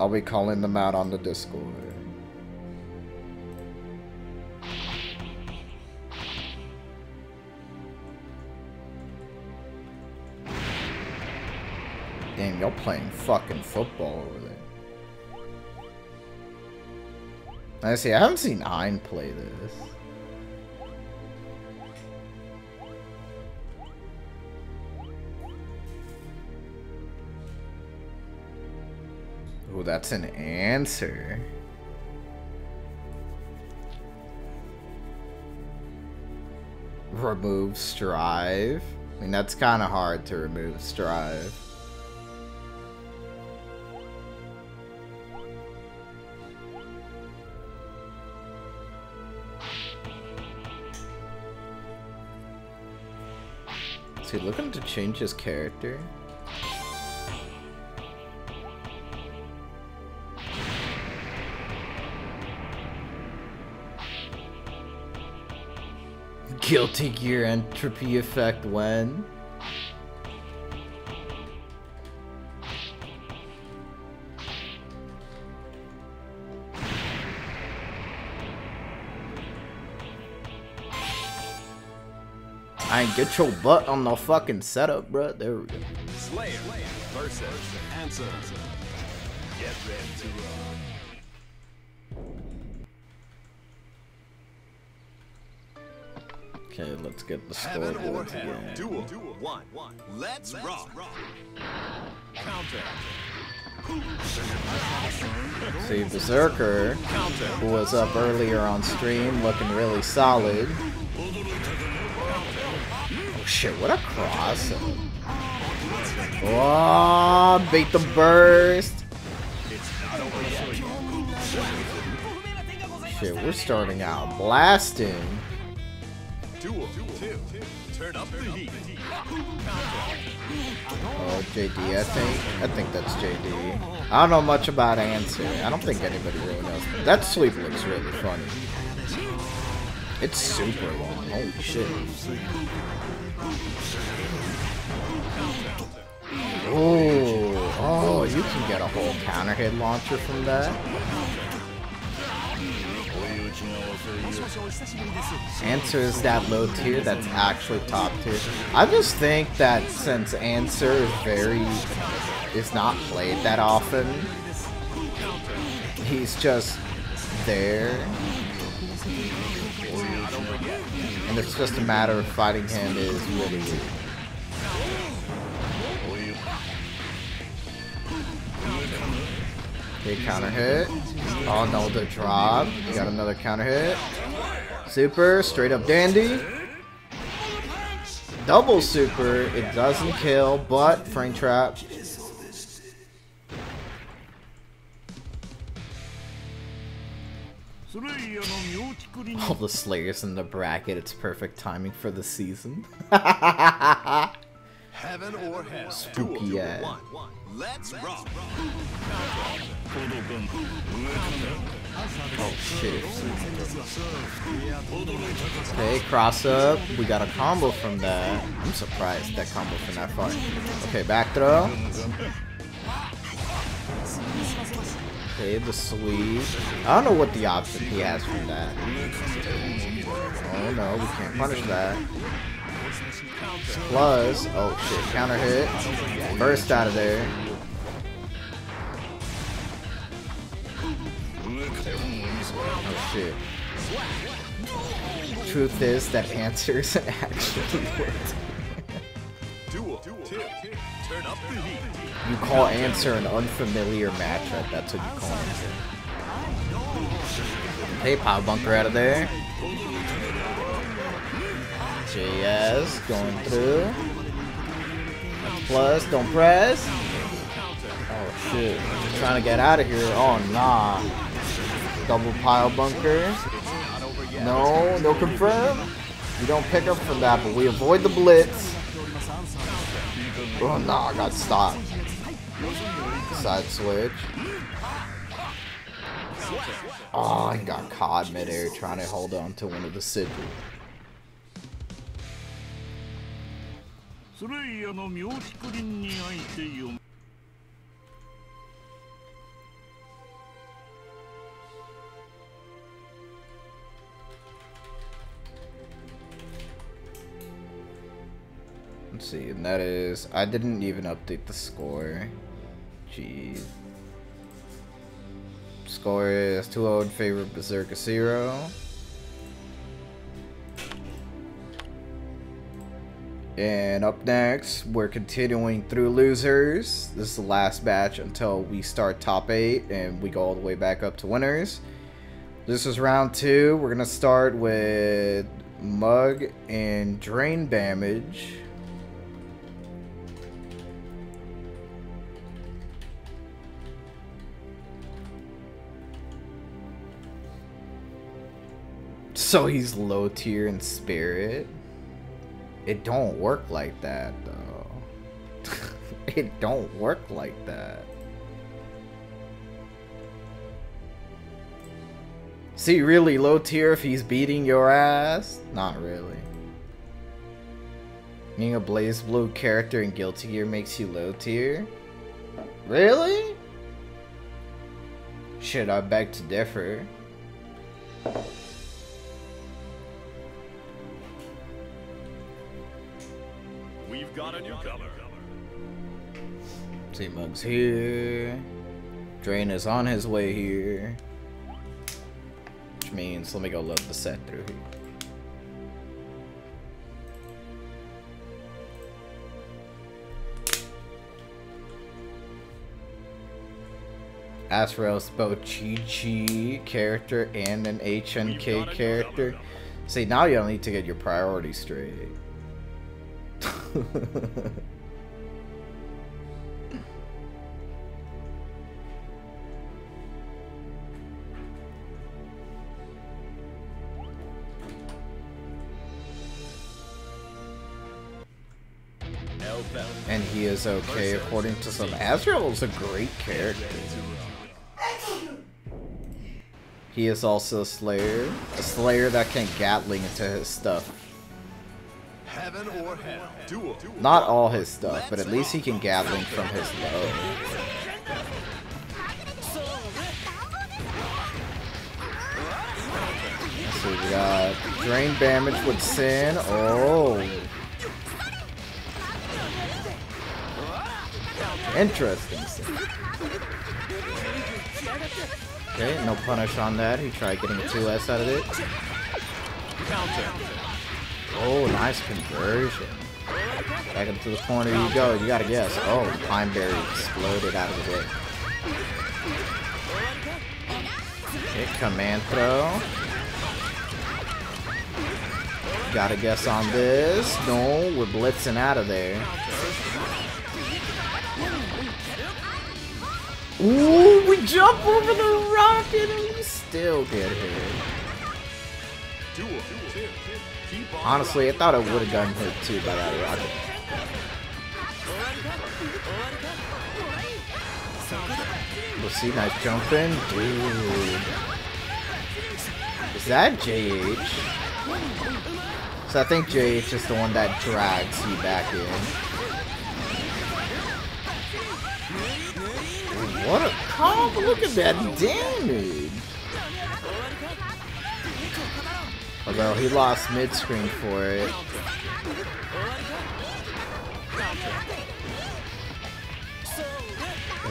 A: I'll be calling them out on the Discord. Damn, y'all playing fucking football over there. I see, I haven't seen Ein play this. Oh, that's an answer. Remove Strive. I mean, that's kind of hard to remove Strive. He looking to change his character? Guilty Gear entropy effect when? Ain't get your butt on the fucking setup, bro. There we go.
J: Slayer versus Answer. Get ready to
A: Okay, let's get the
J: Heaven or
A: scoreboards
J: hell.
A: again.
J: Duel. One. Let's rock. Counter.
A: See, Berserker, who was up earlier on stream, looking really solid. Shit, what a cross. Oh, bait the burst. Shit, we're starting out blasting. Oh, JD, I think. I think that's JD. I don't know much about Answer. I don't think anybody really knows. That sweep looks really funny. It's super long. Holy shit. Oh, oh, you can get a whole counter hit launcher from that. Answer is that low tier that's actually top tier. I just think that since Answer is very is not played that often, he's just there. It's just a matter of fighting him is really weird. Okay, counter hit. Oh no, the drop. Got another counter hit. Super, straight up dandy. Double super. It doesn't kill, but frame trap. All the Slayers in the bracket. It's perfect timing for the season.
J: Heaven or hell.
A: Spooky
J: Duel.
A: ass.
J: One. Let's rock.
A: Oh shit. Okay, cross up. We got a combo from that. I'm surprised that combo from that far. Okay, back throw. Okay, the sweep. I don't know what the option he has from that. Oh no, we can't punish that. Plus, oh shit, counter hit. Burst out of there. Oh shit. Truth is that answer isn't actually.
J: Two.
A: You call answer an unfamiliar matchup. That's what you call answer. Hey, pile bunker out of there. JS going through. Plus, don't press. Oh shit. Trying to get out of here. Oh nah. Double pile bunker. No, no confirm. We don't pick up from that, but we avoid the blitz. Oh no, I got stopped. Side switch. Oh, I got caught midair trying to hold on to one of the sigils. Let's see, and that is I didn't even update the score. Jeez. Score is 2-0 in favor of Berserker Zero. And up next, we're continuing through losers. This is the last batch until we start top 8 and we go all the way back up to winners. This is round 2. We're going to start with Mug and Drain Damage. So he's low tier in spirit. It don't work like that though. it don't work like that. See, really low tier if he's beating your ass? Not really. Being a BlazBlue character in Guilty Gear makes you low tier? Really? Shit, I beg to differ. See, Mug's here. Drain is on his way here. Which means, let me go load the set through here. Azrael's both Chi-Chi character and an HNK character. See, now you don't need to get your priorities straight. is okay according to some. Azrael is a great character. He is also a Slayer. A Slayer that can Gatling into his stuff.
J: Heaven or hell.
A: Not all his stuff, but at least he can Gatling from his low. So we got drain damage with Sin. Oh. Interesting. Okay, no punish on that. He tried getting a 2S out of it. Oh, nice conversion. Back into the corner you go. You gotta guess. Oh, Pine Berry exploded out of the way. Okay, command throw. Gotta guess on this. No, we're blitzing out of there. Ooh, we jump over the rocket and we still get hit. Honestly, I thought I would have gotten hit too by that rocket. We'll see, nice jumping. Dude. Is that JH? So I think JH is the one that drags you back in. What a combo! Look at that damage! Although he lost mid-screen for it.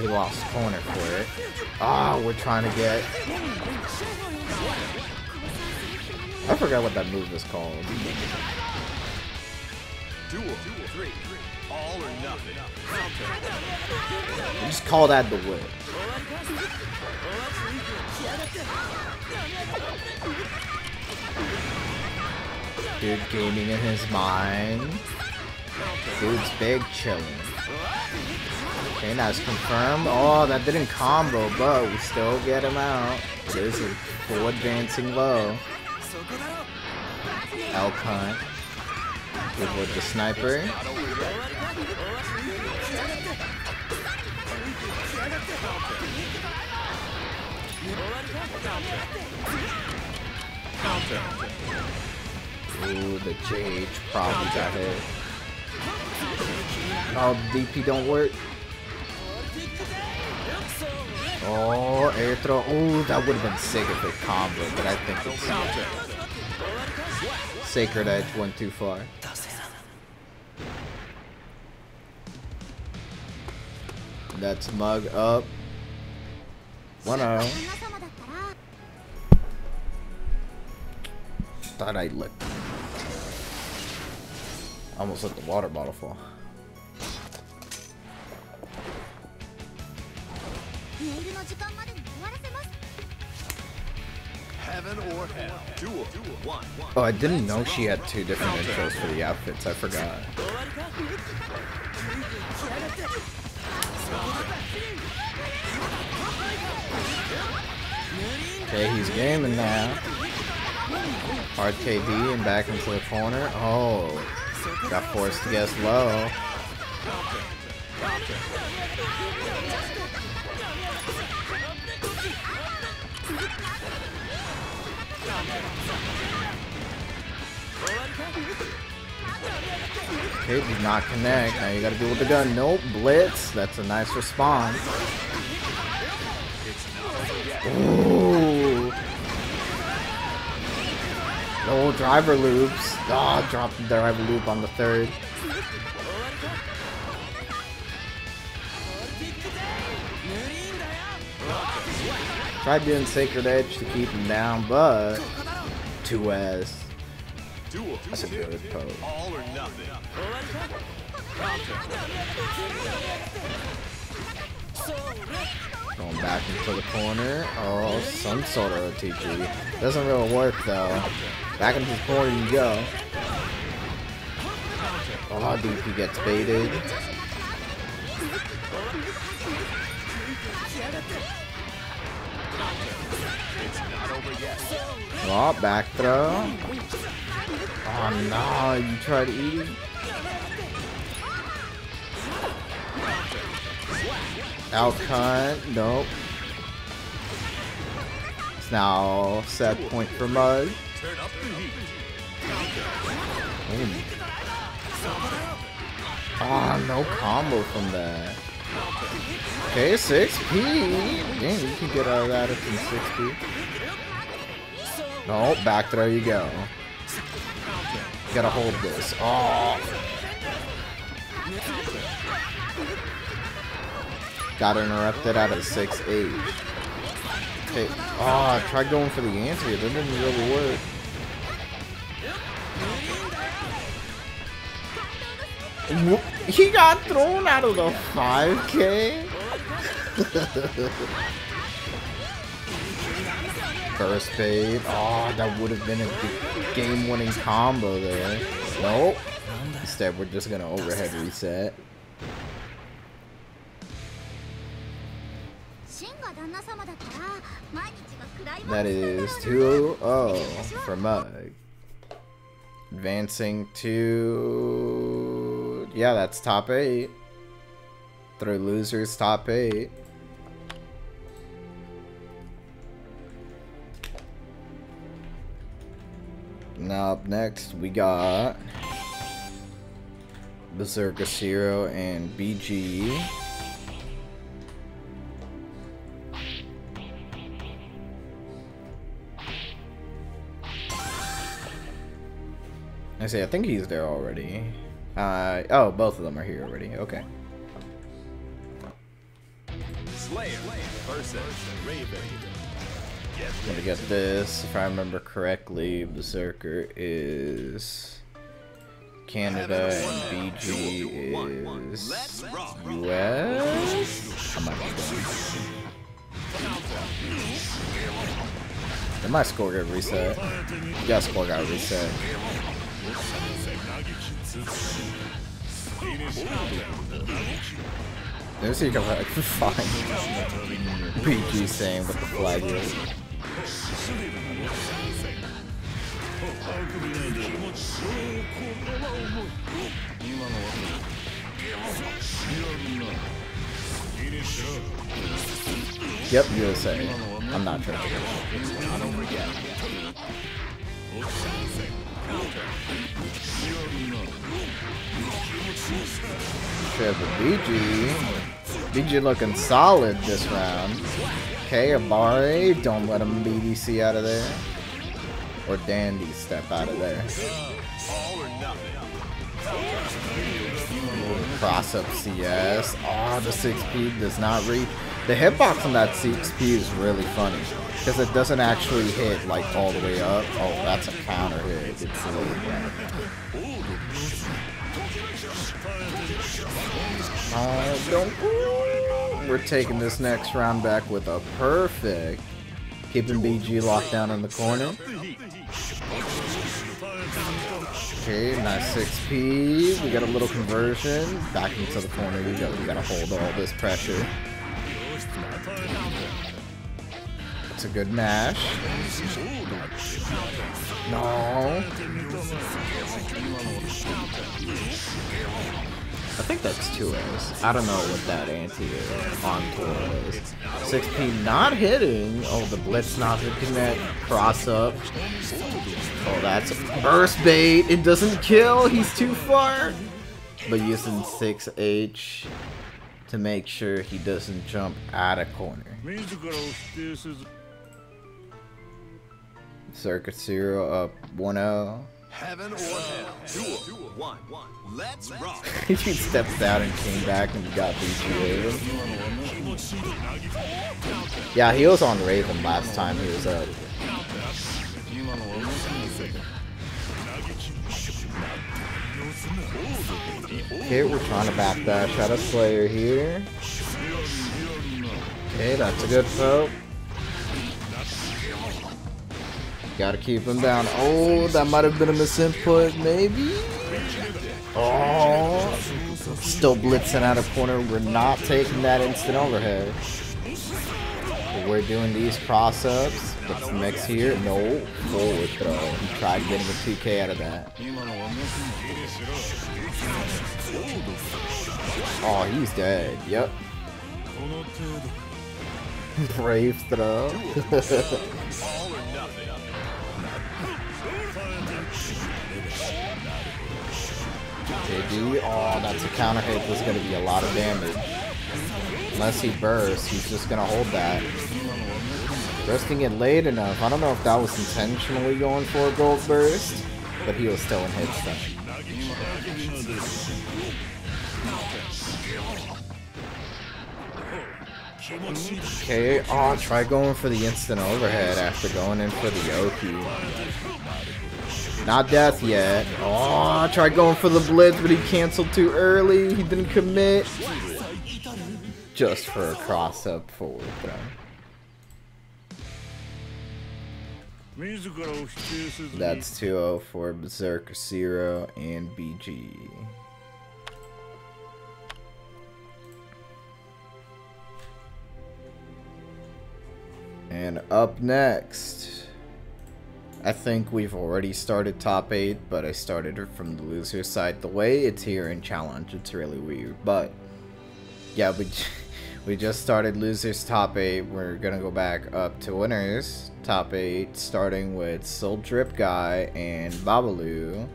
A: He lost corner for it. Ah, oh, we're trying to get... I forgot what that move is called.
J: Duel. Three. All or nothing.
A: We just call that the whip. Dude gaming in his mind. Dude's big chilling. Okay, now it's confirmed. Oh, that didn't combo, but we still get him out. There's a full advancing low. Elk hunt. Good with the sniper. Ooh, the JH probably got hit. Oh, DP don't work. Oh, air throw. Oh, that would have been sick if it combo, but I think it's counter. Sacred Edge went too far. That's mug up. 1-0. Thought I let almost let the water bottle fall.
J: Heaven or hell. Duel. One.
A: Oh, I didn't know she had two different intros for the outfits. I forgot. Okay, he's gaming now. Hard KD and back into the corner. Oh, got forced to guess low. Okay, did not connect. Now you gotta deal with the gun. Nope, blitz. That's a nice response. Ooh. Oh, driver loops. Ah, oh, dropped the driver loop on the third. Tried doing Sacred Edge to keep him down, but 2S. That's a good pose.
J: All or nothing.
A: Going back into the corner. Oh, some sort of OTG. Doesn't really work though. Back into the corner you go. Oh, DP gets baited. Oh, back throw. Oh no, you tried eating? Out cut, nope. It's now set point for Mud. Oh, no combo from that. Okay, 6P. Damn, you can get out of that from 6P. No, back throw you go. gotta hold this. Oh. Got interrupted out of 6-8. Okay. Oh, I tried going for the anti. That didn't really work. He got thrown out of the 5K? First fade. Oh, that would have been a game-winning combo there. Nope. Instead, we're just going to overhead reset. That is 2-0 for Mug. Advancing to... Yeah, that's top 8. Through losers, top 8. Now up next, we got... Berserker Zero and BG. I say, I think he's there already. Uh, oh, both of them are here already. Okay.
J: Slayer versus Raven.
A: I'm gonna get this. If I remember correctly, Berserker is Canada and BG is US. Did my score get reset? Yeah, score got reset. Let me see if I can find BG saying what the flag is. Yep, USA. I'm not sure. Shit, but BG. BG looking solid this round. Okay, Abare, don't let him BDC out of there. Or Dandy step out of there. Cross up CS. Oh, the 6P does not reach. The hitbox on that 6P is really funny. Because it doesn't actually hit like all the way up. Oh, that's a counter hit. It's a. uh, don't. We're taking this next round back with a perfect. Keeping BG locked down in the corner. Okay, nice 6P. We got a little conversion. Back into the corner we go. We gotta hold all this pressure. It's a good mash. No. I think that's two A's. I don't know what that anti on tour is. 6P not hitting. Oh, the blitz not hitting that cross up. Oh, that's burst bait. It doesn't kill. He's too far. But using 6H to make sure he doesn't jump out of corner. Circuit Zero up 1-0.
J: Heaven or hell. Duel. One. One. Let's rock.
A: he stepped out and came back and got BGA. Yeah, he was on Raven last time he was up. Okay, we're trying to backdash out of Slayer here. Okay, that's a good poke. Gotta keep him down. Oh, that might have been a misinput, maybe? Oh, still blitzing out of corner. We're not taking that instant overhead. But we're doing these cross ups. What's mix here? No, forward throw. He tried getting a 2K out of that. Oh, he's dead. Yep. Brave throw. JD, oh, that's a counter hit. That's going to be a lot of damage. Unless he bursts, he's just going to hold that. Bursting it late enough. I don't know if that was intentionally going for a gold burst, but he was still in hit stun. Okay, oh, try going for the instant overhead after going in for the Oki. Not death yet. Oh, I tried going for the blitz, but he canceled too early. He didn't commit. Just for a cross up forward throw. That's 2-0 for Berserker Zero and BG. And up next, I think we've already started top 8, but I started from the loser side. The way it's here in Challonge, it's really weird. But, yeah, we, we just started losers top 8. We're gonna go back up to winners top 8, starting with Soul Drip Guy and Babalu.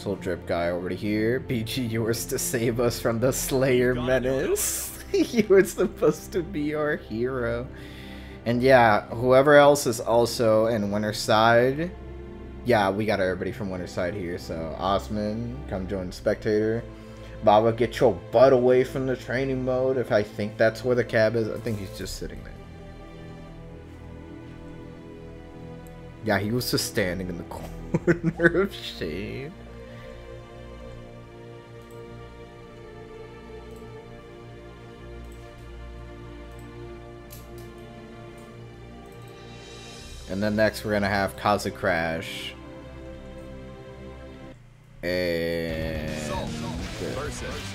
A: Soul Drip guy over here. BG, you were to save us from the Slayer menace. you were supposed to be our hero. And yeah, whoever else is also in Winter Side. Yeah, we got everybody from Winter Side here. So Osman, come join the spectator. Baba, get your butt away from the training mode. If I think that's where the cab is, I think he's just sitting there. Yeah, he was just standing in the corner of shame. And then next we're gonna have Kazu Crash. And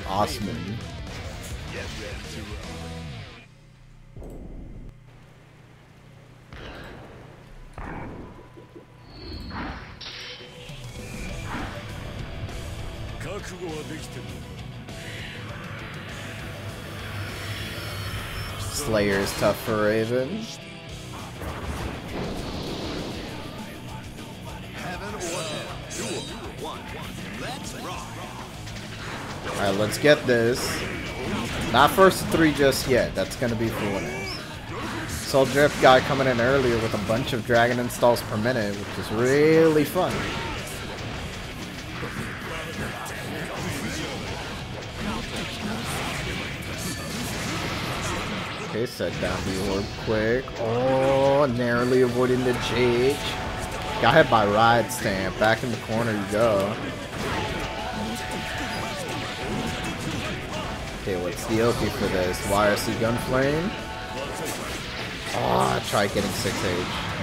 A: Osman. Slayer is tough for Raven. Alright, let's get this. Not first three just yet. That's gonna be for winners. Soul Drift guy coming in earlier with a bunch of dragon installs per minute, which is really fun. Okay, set down the orb quick. Oh, narrowly avoiding the Jage. Got hit by Riot Stamp. Back in the corner you go. Okay, what's the OP for this? YRC Gunflame? Oh, try getting 6H.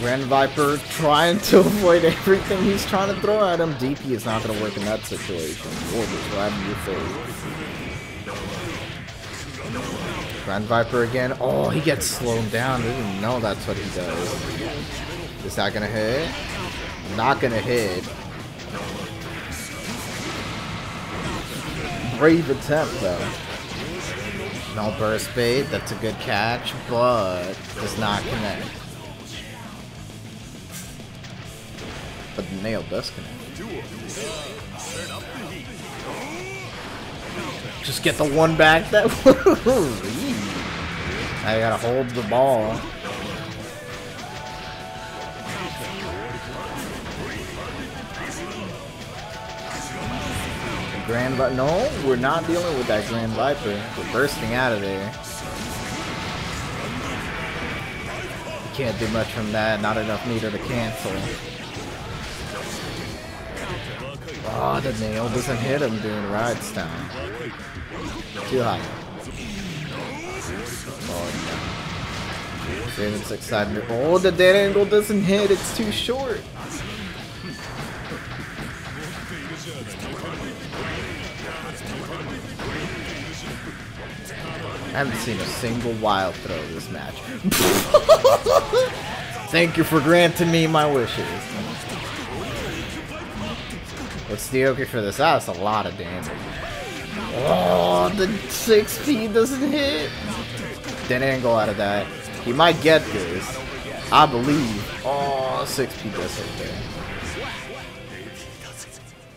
A: Grand Viper trying to avoid everything he's trying to throw at him. DP is not going to work in that situation. Orb is right in your face. Grand Viper again. Oh, he gets slowed down. I didn't know that's what he does. Is that gonna hit? Not gonna hit. Brave attempt though. No burst bait. That's a good catch, but does not connect. But the nail does connect. Just get the one back that I gotta hold the ball. Grand Viper. No, we're not dealing with that Grand Viper. We're bursting out of there. You can't do much from that. Not enough meter to cancel. Oh, the nail doesn't hit him during ride time. Too high. Oh, no. Excited. Oh, the dead angle doesn't hit. It's too short. I haven't seen a single wild throw this match. Thank you for granting me my wishes. What's the okay for this? That's a lot of damage. Oh, the 6P doesn't hit. Dead angle out of that. He might get this. I believe. Oh, 6P does hit there.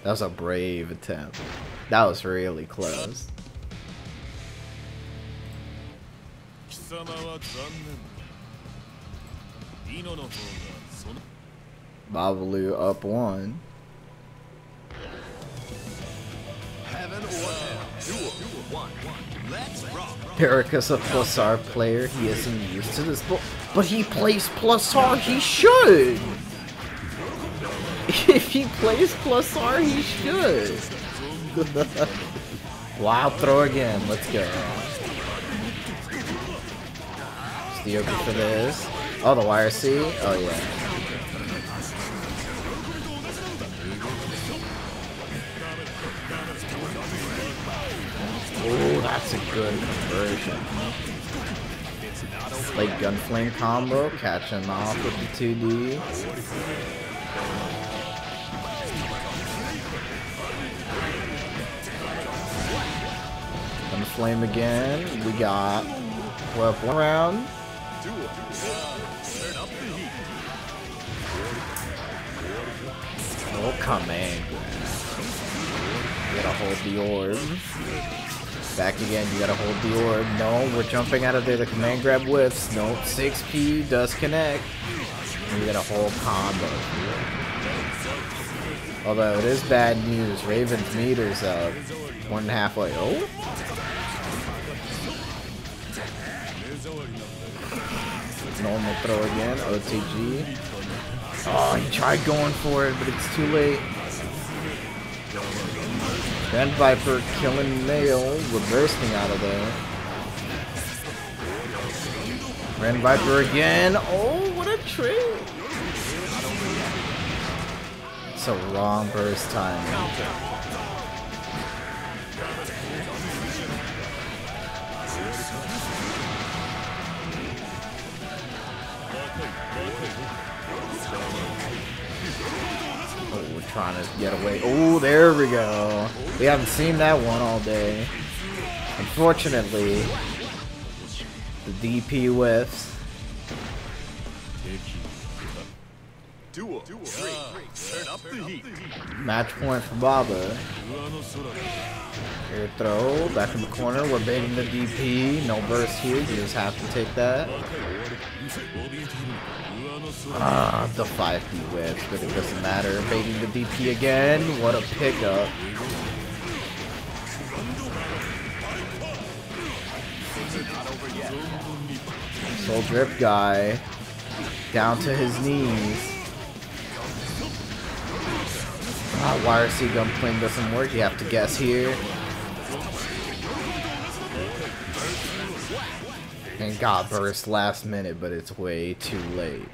A: That was a brave attempt. That was really close. Babalu up one. Perica's a plus R player. He isn't used to this, but, but he plays plus R. He should. If he plays plus R, he should. Wild throw again. Let's go. Steel for this. Oh, the YRC? Oh, yeah. Oh, that's a good conversion. Like Gunflame combo, catch him off with the 2D. Gunflame again. We got, well, one round. Oh, come in. You gotta hold the orb. Back again, you gotta hold the orb. No, we're jumping out of there. The command grab whiffs. Nope, 6P does connect. You get a whole combo. Here. Although it is bad news, Raven's meter's up. One and a half way. Oh? Normal throw again. OTG. Oh, he tried going for it, but it's too late. Grand Viper killing Nail, reversing out of there. Grand Viper again. Oh, what a trade. It's a wrong burst time. Trying to get away. Oh, there we go. We haven't seen that one all day. Unfortunately, the DP whiffs. Match point for Baba. Air throw, back in the corner, we're baiting the DP. No burst here, you just have to take that. Ah, the 5D whip, but it doesn't matter. Baiting the DP again, what a pickup. Soul Drip guy, down to his knees. Ah, YRC Gunflame doesn't work, you have to guess here. And got burst last minute, but it's way too late.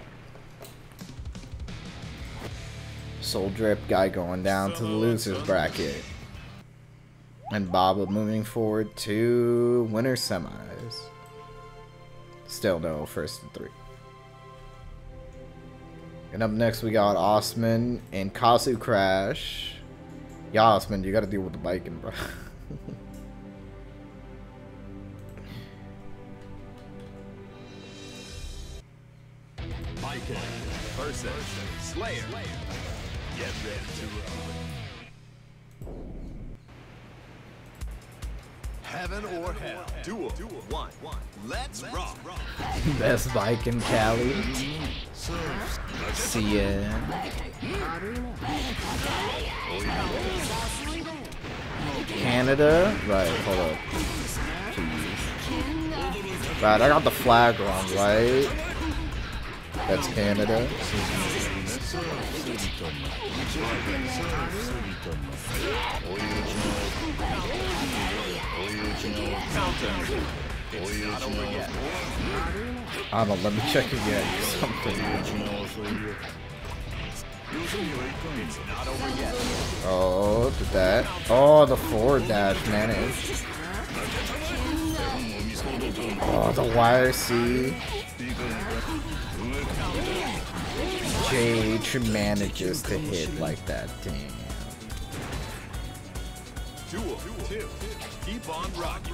A: Soul Drip guy going down to the losers bracket. And Baba moving forward to winner semis. Still no first and three. And up next we got Osman and Kazu Crash. Yeah, Osman, you gotta deal with the Baiken, bro.
J: Versus Slayer. Get ready to roll. Heaven or hell. Duel. One. Let's rock.
A: Best bike in Cali. See ya. Canada? Right, hold up. Jeez. Right, I got the flag wrong, right? That's Canada. I don't know, let me check again. Something. Oh, did that. Oh, the forward dash managed. Oh, the YRC. Jade manages to hit like that. Damn.
J: Keep on rocking.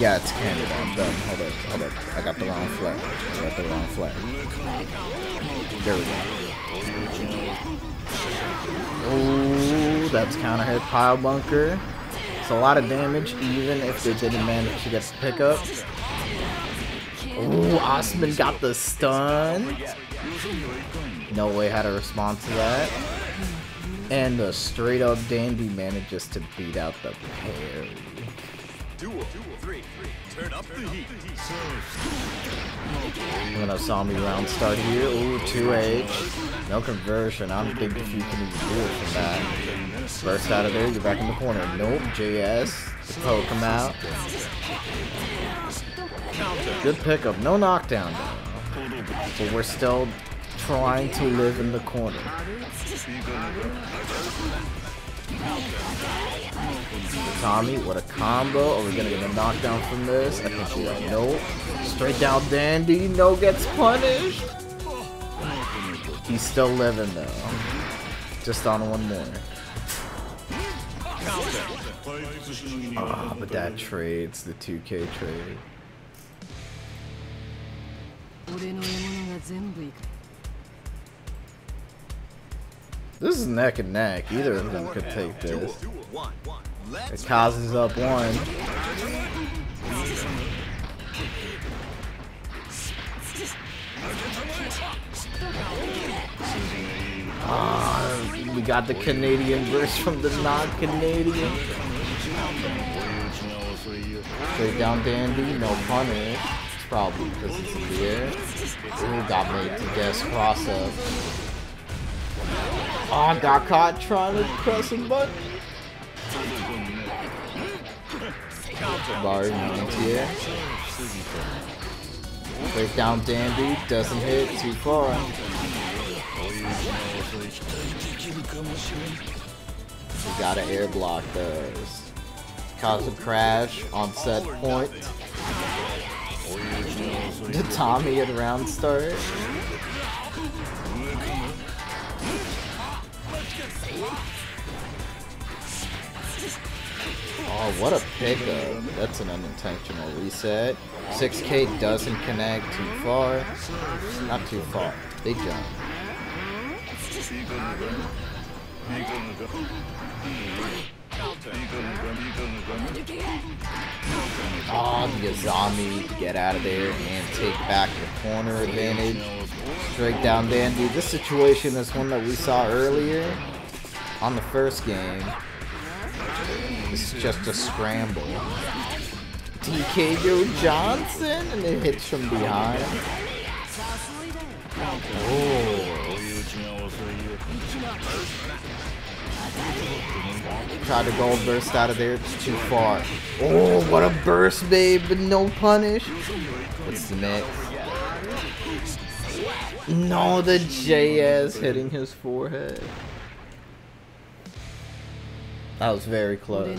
A: Yeah, it's Canada. I'm done. Hold up, hold up. I got the wrong flag. I got the wrong flag. There we go. Oh, that's counter hit pile bunker. It's a lot of damage, even if they didn't manage to get the pickup. Oh, Osman got the stun. No way how to respond to that. And the straight up dandy manages to beat out the parry.
J: Duel. Three. Turn up the heat.
A: I'm gonna zombie round start here. Ooh, 2H. No conversion. I don't think if you can even do it from that. Burst out of there, you're back in the corner. Nope, JS. The poke him out. Good pickup. No knockdown though. But we're still trying to live in the corner. Tommy, what a combo. Are we gonna get a knockdown from this? I think we are. Nope. Straight down Dandy. No gets punished. He's still living though. Just on one more. Ah, but that trades, the 2K trade. This is neck and neck. Either of them could take this. It causes up one. Ah, we got the Canadian verse from the non-Canadian. Straight down dandy, no punish. Probably because the air. Ooh, got made to guess cross up. Oh, got caught trying to press a button. Bar anti-air. Straight down dandy, doesn't hit too far. We gotta air block those. Cause a crash on set point. The Tommy at round start. Oh, what a pickup. That's an unintentional reset. 6k doesn't connect too far. Not too far. Big jump. Oh, to get out of there and take back the corner advantage. Straight down dandy. This situation is one that we saw earlier on the first game. This is just a scramble. TK Johnson and it hits from behind. Oh. Try to gold burst out of there, it's too far. Oh, what a burst, babe, but no punish. What's the next? No, the JS hitting his forehead. That was very close.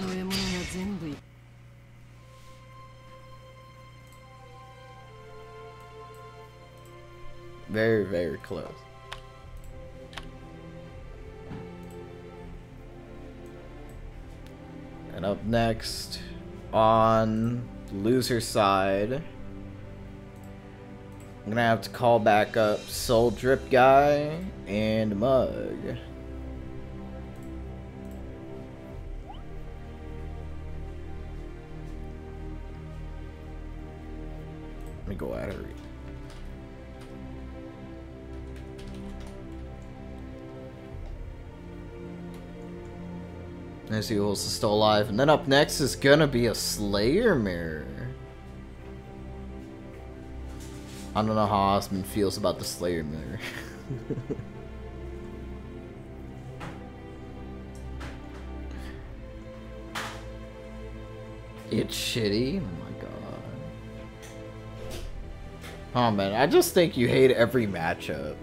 A: Very, very close. And up next, on loser side, I'm gonna have to call back up Soul Drip Guy and Mug. Me go at the Eagles is still alive. And then up next is gonna be a Slayer Mirror. I don't know how Osmond feels about the Slayer Mirror. it's shitty? Oh my god. Man, I just think you hate every matchup.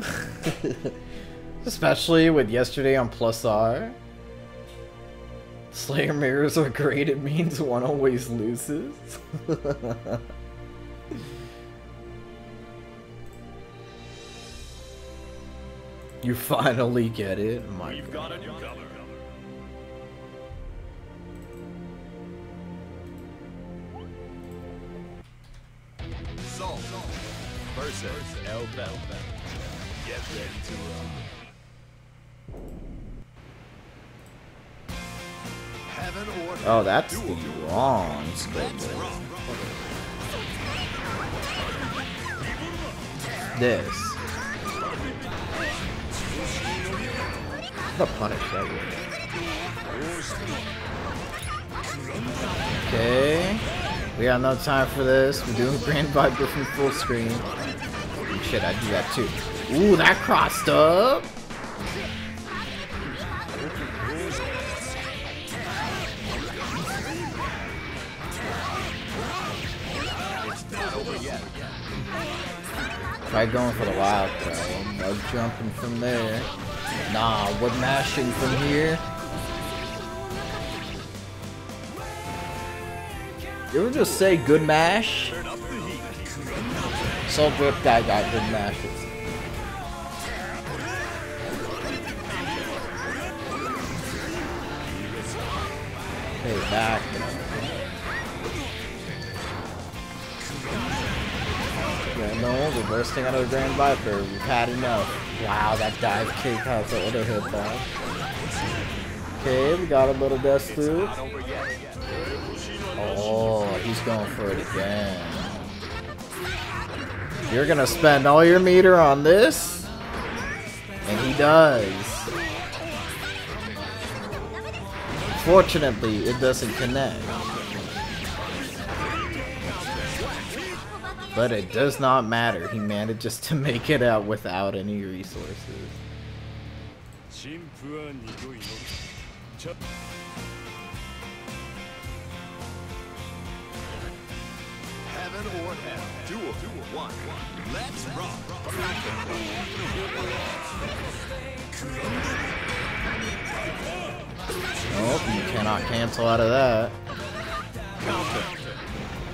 A: Especially with yesterday on Plus R. Slayer mirrors are great, it means one always loses. you finally get it? My
J: We've
A: God.
J: Versus El. Get ready to rock. Heaven or
A: Oh, that's the wrong schedule. This. The punish that. Okay. We got no time for this. We're doing Grand Viper from full screen. Shit, I do that too. Ooh, that crossed up. Try going for the wild throw. Jumping from there. Nah, what mashing from here? You ever just say good mash? Soul Drip guy got good mashes. Hey, back. Yeah, no, we're bursting out of the Grand Viper. We've had enough. Wow, that dive kick has the other hitbox. Okay, we got a little death loop. Oh, he's going for it again. You're gonna spend all your meter on this? And he does. Fortunately, it doesn't connect. But it does not matter. He manages to make it out without any resources.
J: Heaven or hell. Duel. One. Let's rock.
A: Nope, you cannot cancel out of that.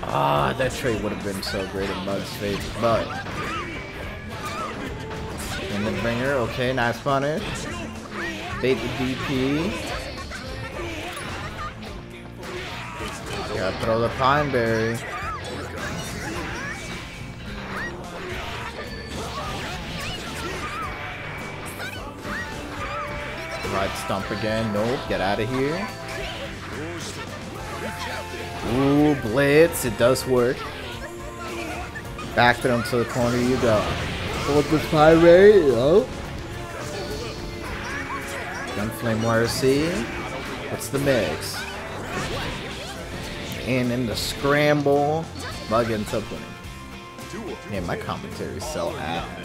A: Ah, that trade would have been so great in Mud's face, but... And okay, nice punish. Bait the DP. Gotta throw the Pine Berry. Riot Stamp again. Nope, get out of here. Ooh, Blitz. It does work. Back them to the corner you go. Hold the Pirate. Oh. Gunflame YRC. What's the mix? And in the scramble, Bug ends winning. Man, my commentary is so ass.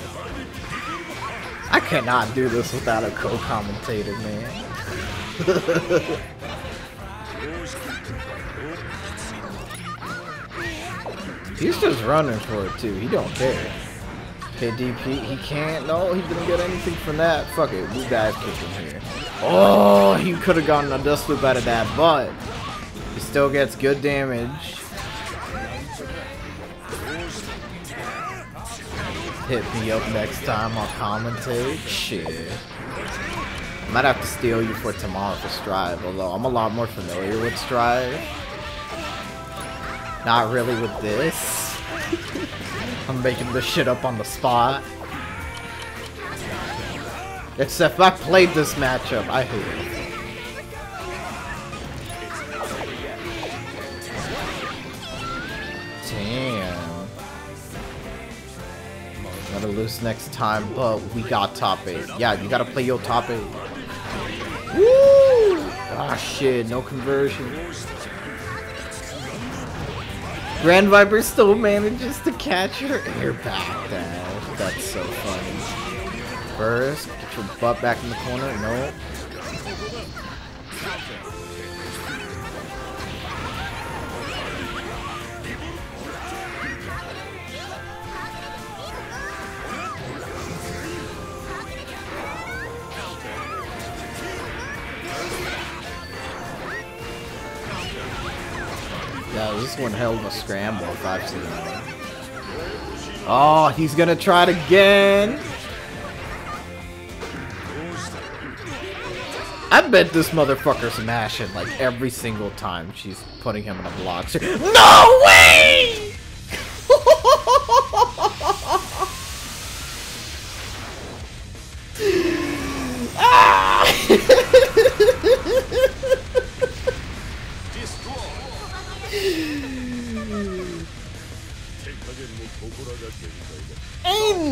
A: I cannot do this without a co-commentator, man. He's just running for it too. He don't care. Okay, DP, he can't. No, he didn't get anything from that. Fuck it, we dive kick him here. Oh, he could have gotten a dust loop out of that, but he still gets good damage. Hit me up next time I'll commentate. Shit. Might have to steal you for tomorrow for Strive, although I'm a lot more familiar with Strive. Not really with this. I'm making this shit up on the spot. Except I played this matchup, I hate it. Lose next time, but we got top 8. Yeah, you gotta play your top 8. Woo! Ah, shit, no conversion. Grand Viper still manages to catch her air back dash. That's so funny. First, get your butt back in the corner. No. This one hell of a scramble if I've seen. Oh, he's gonna try it again. I bet this motherfucker's mashing like every single time she's putting him in a block. No way!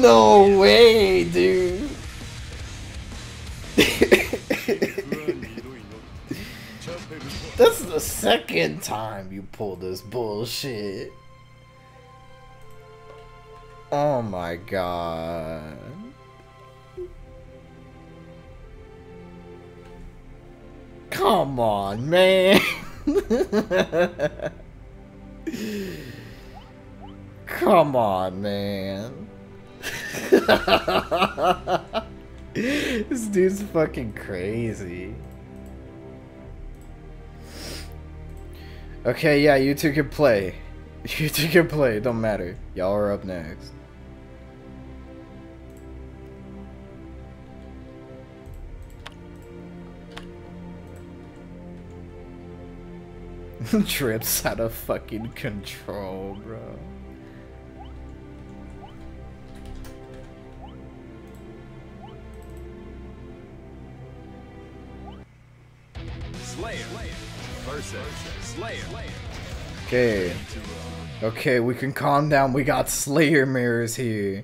A: no way, dude. That's the second time you pulled this bullshit. Oh my god. Come on, man. Come on, man. this dude's fucking crazy. Okay, yeah, you two can play. You two can play, don't matter. Y'all are up next. Trips out of fucking control, bro.
J: Slayer versus Slayer.
A: Okay. Okay, we can calm down. We got Slayer mirrors here.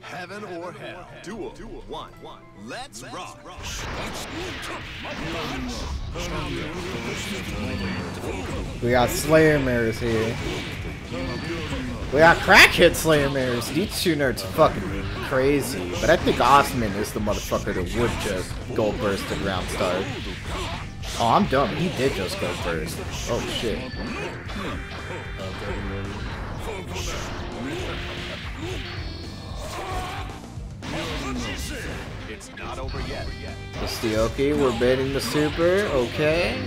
J: Heaven or hell. Duel. One. Let's rock.
A: We got Slayer mirrors here. We got crackhead Slayer mirrors. These two nerds fucking crazy. But I think Osman is the motherfucker that would just go burst at round start. Oh, I'm dumb. He did just go first. Oh shit.
J: It's not over yet.
A: It's the okay. we're baiting the super. Okay.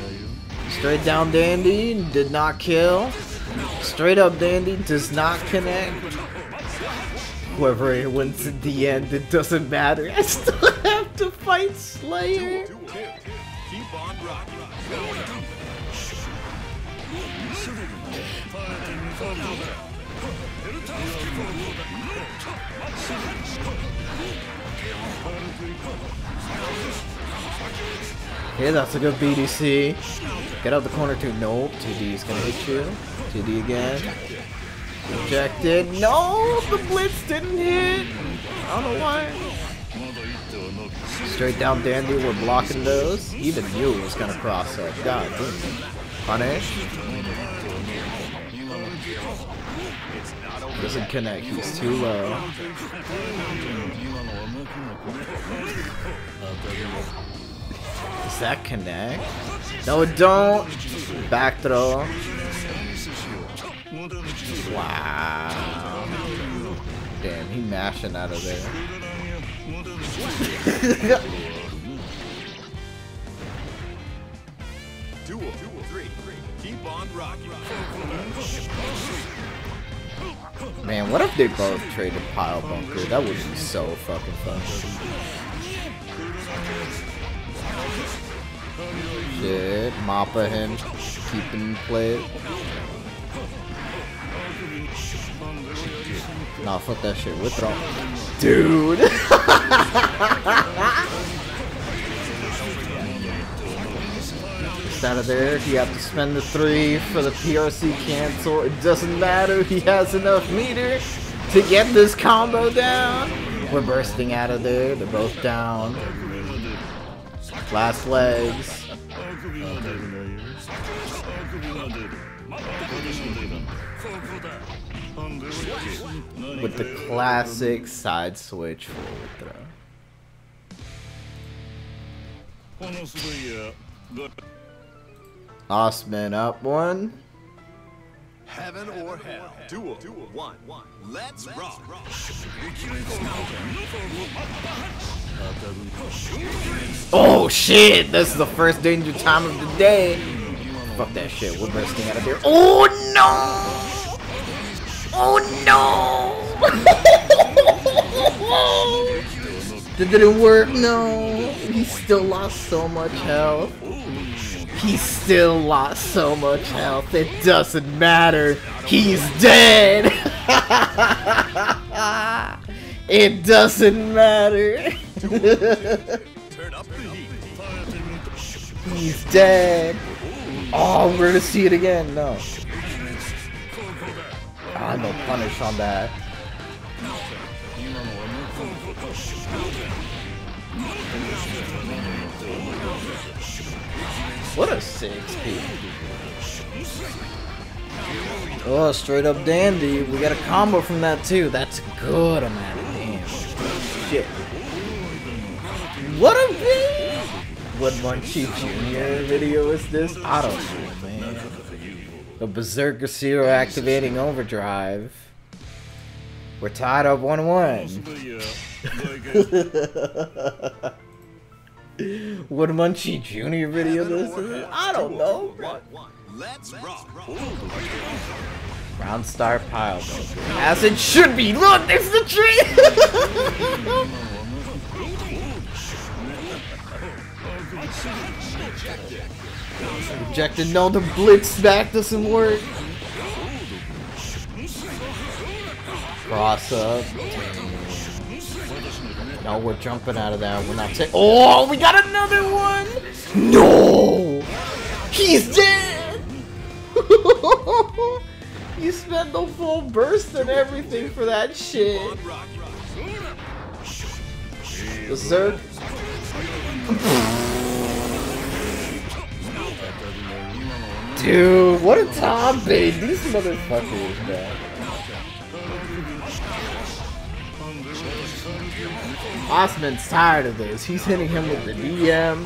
A: Straight down Dandy, did not kill. Straight up Dandy does not connect. Whoever wins in the end, it doesn't matter. I still have to fight Slayer. Okay, that's a good BDC. Get out the corner too. Nope, 2D is gonna hit you. 2D again. Rejected. No, the blitz didn't hit. I don't know why. Straight down Dandy, we're blocking those. Even you was gonna cross up. God damn. Punish. Doesn't connect, he's too low. Does that connect? No, it don't. Back throw. Wow. Damn, he mashing out of there.
J: Duel. Duel. Three. Keep on rocking.
A: Man, what if they both traded Pile Bunker? That would be so fucking fun. Shit, Mappa him, keeping play. Nah, fuck that shit. Withdraw. Dude! Just out of there. You have to spend the three for the PRC cancel. It doesn't matter. He has enough meter to get this combo down. We're bursting out of there. They're both down. Last legs. With the classic side switch forward throw. Osman up one.
J: Heaven or hell. Duel. One. Let's rock.
A: Oh shit! This is the first danger time of the day. Fuck that shit. We're bursting out of here. Oh no! Oh no! that didn't work. No. He still lost so much health. He still lost so much health. It doesn't matter. He's dead. it doesn't matter. He's dead. Oh, we're gonna see it again. No. Ah, no punish on that. What a 6P. Oh, straight up dandy. We got a combo from that too. That's a good amount of damage. Shit. What a thing! What Munchie Jr. video is this? I don't know, man. The Berserker Zero activating overdrive. We're tied up 1 1. what Munchie Jr. video this is? I don't know. What?
J: Let's rock.
A: Round star pile. As it should be. Look, there's the tree! Rejected. No, the blitz back doesn't work. Cross up. No, we're jumping out of that. We're not taking. Oh, we got another one! No! He's dead! you spent the full burst and everything for that shit. Berserk. Dude, what a top bait. These motherfuckers, man. Osman's tired of this. He's hitting him with the DM.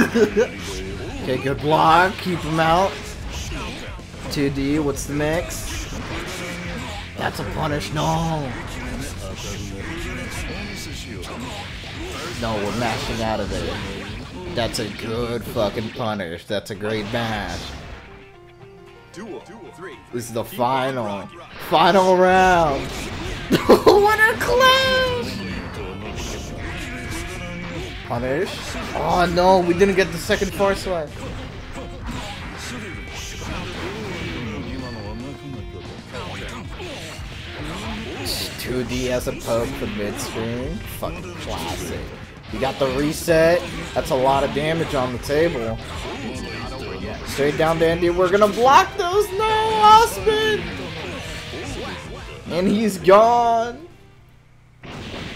A: okay, good block. Keep him out. 2D, what's the mix? That's a punish. No. No, we're mashing out of there. That's a good fucking punish. That's a great mash. This is the final, final round. what a clash! Punish. Oh no, we didn't get the second force one. 2D as a poke for mid-screen. Fucking classic. You got the reset. That's a lot of damage on the table. Straight down Dandy. We're gonna block those. No, Osman! And he's gone.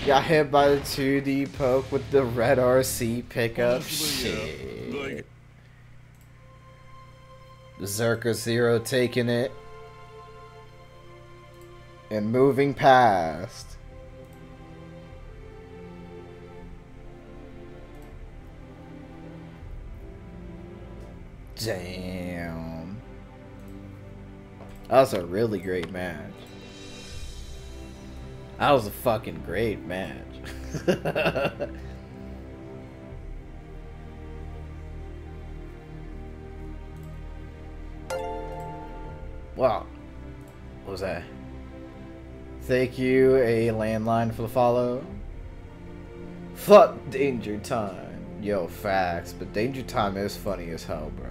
A: Got hit by the 2D poke with the red RC pickup. Shit. Berserker Zero taking it. And moving past. Damn. That was a really great match. That was a fucking great match. wow. What was that? Thank you, a landline for the follow. Fuck Danger Time. Yo, facts, but Danger Time is funny as hell, bro.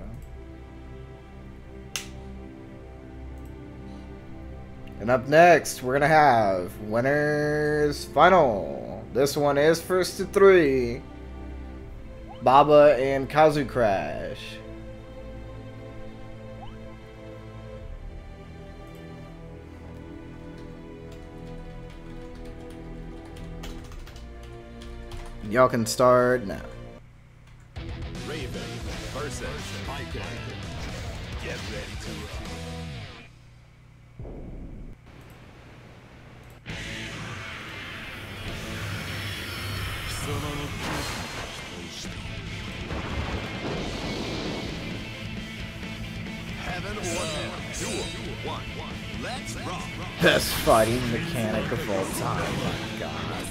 A: And up next, we're gonna have winners final. This one is first to three. Baba and Kazu Crash. Y'all can start now.
J: Raven versus. Get ready Heaven or hell. Duel. One. Let's rock.
A: Best fighting mechanic of all time. Oh my god.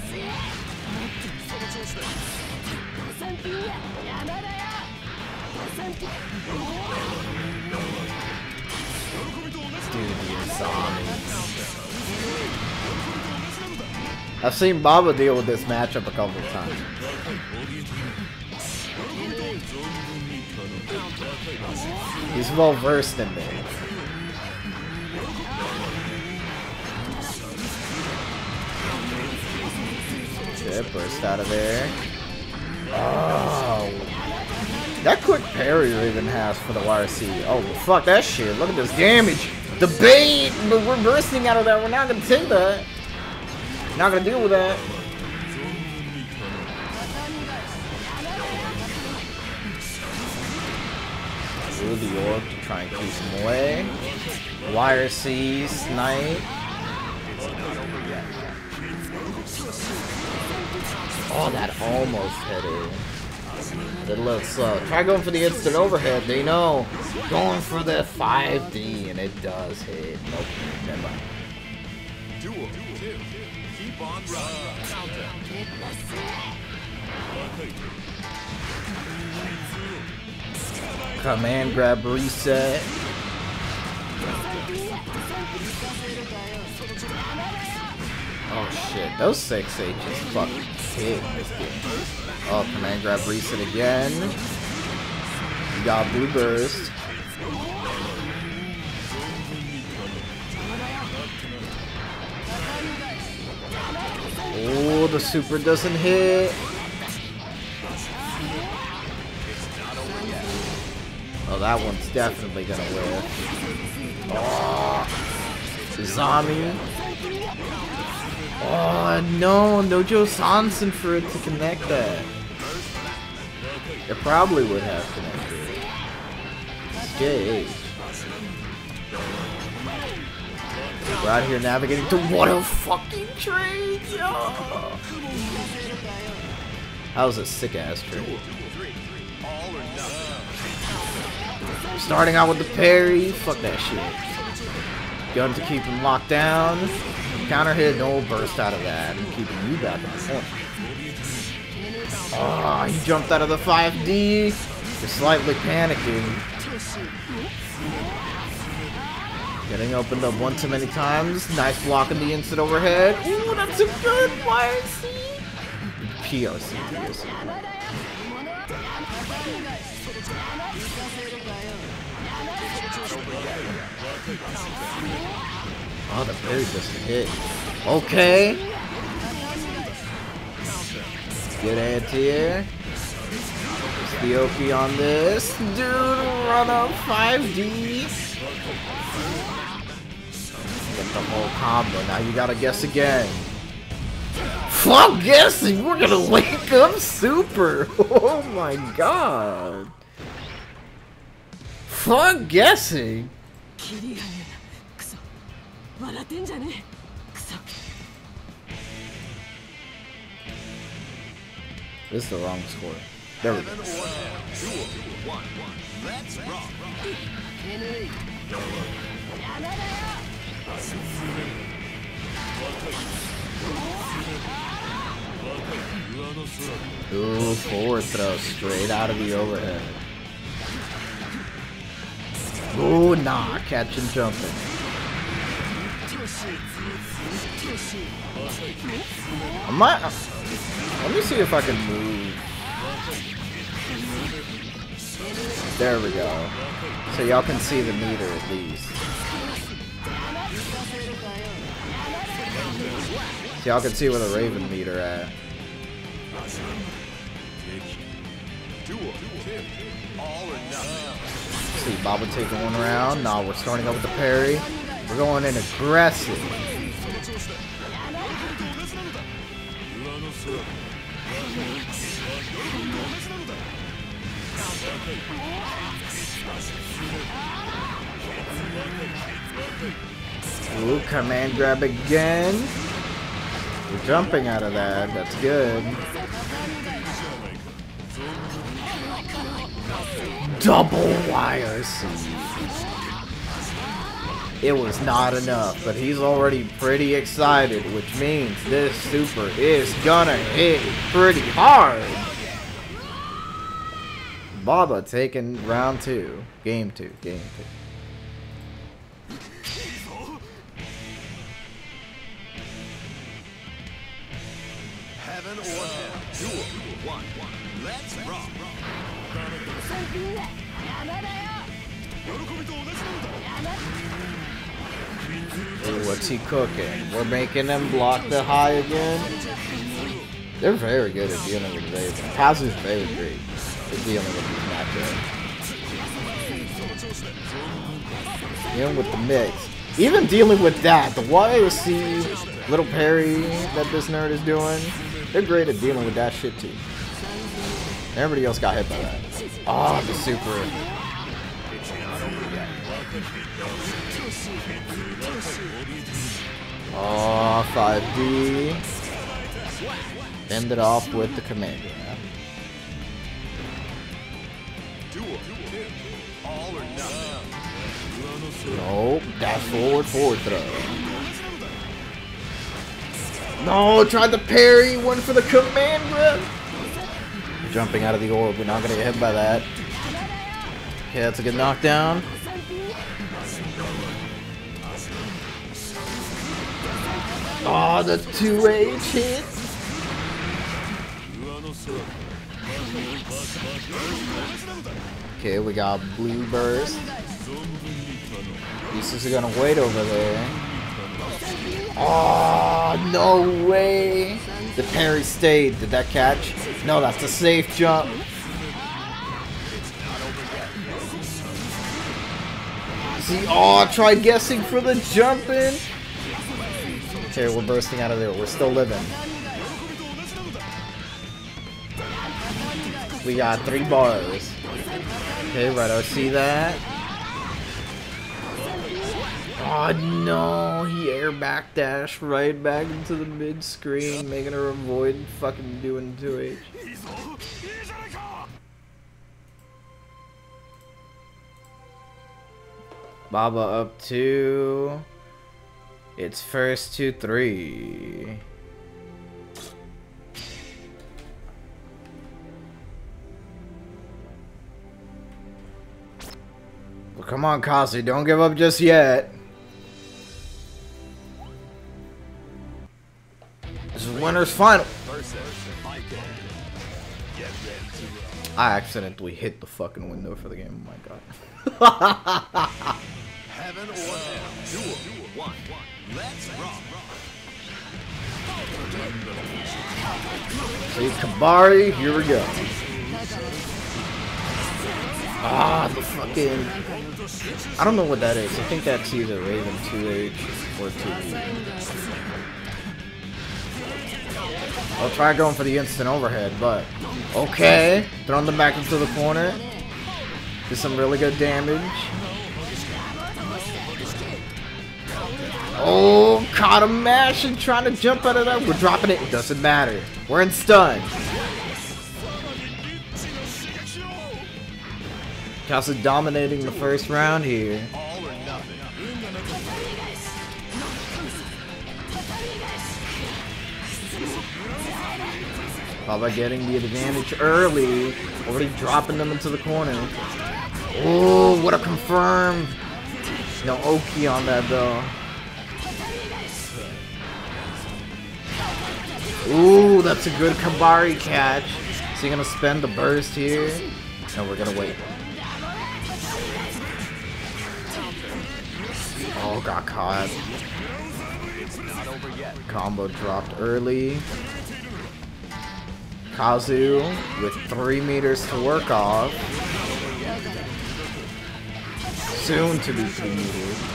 A: Dude, these zombies. I've seen Baba deal with this matchup a couple of times. He's well versed in this. Shit, burst out of there. Oh. That quick parry even has for the YRC. Oh, fuck that shit. Look at this damage. The bait! But we're bursting out of that. We're not gonna take that. Not gonna deal with that. Through the orb to try and keep him away. YRC, snipe. Oh, that almost hit it. Did a little slow. Try going for the instant overhead. They know. Going for the 5D, and it does hit. Nope. Never mind.
J: Running. Counter.
A: Command grab reset. Oh shit, those six H's fucking hit this game. Oh, command grab reset again. You got blue burst. Oh, the super doesn't hit. Oh, that one's definitely gonna win. Oh. Oh no, no Joe Sanson for it to connect that. It probably would have connected. JH. We're out here navigating to what a fucking trade, yo! That was a sick ass trade. Starting out with the parry, fuck that shit. Gun to keep him locked down. Counter hit, no burst out of that, keeping you back in the corner. Oh, he jumped out of the 5D. Just slightly panicking. Getting opened up one too many times. Nice block in the instant overhead. Ooh, that's a good YRC. PRC. Oh, the parry just hit. Okay. Good. It's the OP on this. Dude, run up 5D. Get the whole combo. Now you gotta guess again. Fuck guessing! We're gonna wake up super! Oh my god! Fuck guessing! This is the wrong score. There we go. Ooh, forward throw straight out of the overhead. Ooh, nah, catch and jumping. I might. Let me see if I can move. There we go. So y'all can see the meter at least. So y'all can see where the Raven meter at. See, Bob Baba taking one round. Nah, we're starting up with the parry. We're going in aggressive. Ooh, command grab again. We're jumping out of that. That's good. Double YRC. It was not enough, but he's already pretty excited, which means this super is gonna hit pretty hard. Baba taking round two. Game two. Game two. Ooh, what's he cooking? We're making them block the high again. They're very good at dealing with Raven. Kazu's very great at dealing with these matchups. Dealing with the mix. Even dealing with that, the YRC little parry that this nerd is doing, they're great at dealing with that shit too. Everybody else got hit by that. Oh, the super. Ah, oh, 5D. End it off with the commander. Nope, dash forward, forward throw. No, tried the parry, one for the command grab. Jumping out of the orb, we're not gonna get hit by that. Okay, that's a good knockdown. Oh, the 2H hit. Okay, we got blue burst. Pieces are gonna wait over there. Oh, no way. The parry stayed. Did that catch? No, that's a safe jump. see. Oh, try guessing for the jumping. Okay, we're bursting out of there. We're still living. We got three bars. Okay, right, I see that. Oh no, he air backdash right back into the mid screen, making her avoid fucking doing 2H. Baba up two. It's first to three. Well, come on, Kasi, don't give up just yet. This is winner's final. I accidentally hit the fucking window for the game. Oh my god.
J: Heaven.
A: See, Kabari, here we go. Ah, the fucking... I don't know what that is. I think that's either Raven 2H or 2 I'll try going for the instant overhead, but... Okay, throwing them back into the corner. Do some really good damage. Oh, caught him mashing, trying to jump out of that. We're dropping it. It doesn't matter. We're in stun. Kazu dominating the first round here. Baba getting the advantage early. Already dropping them into the corner. Oh, what a confirm. No Oki on that though. Ooh, that's a good Kabari catch. Is he gonna spend the burst here? No, we're gonna wait. Oh, got caught. Combo dropped early. Kazu with three meters to work off. Soon to be three meters.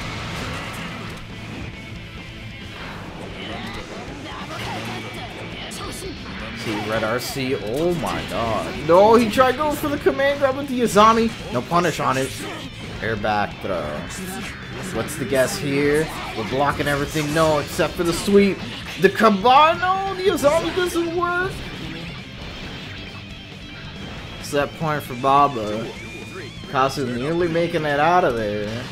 A: See, Red RC. Oh my god. No, he tried going for the command grab with the Yazami. No punish on it. Air back throw. What's the guess here? We're blocking everything. No, except for the sweep. The Kabano! The Yazami doesn't work! Set point for Baba. Kazu nearly making it out of there.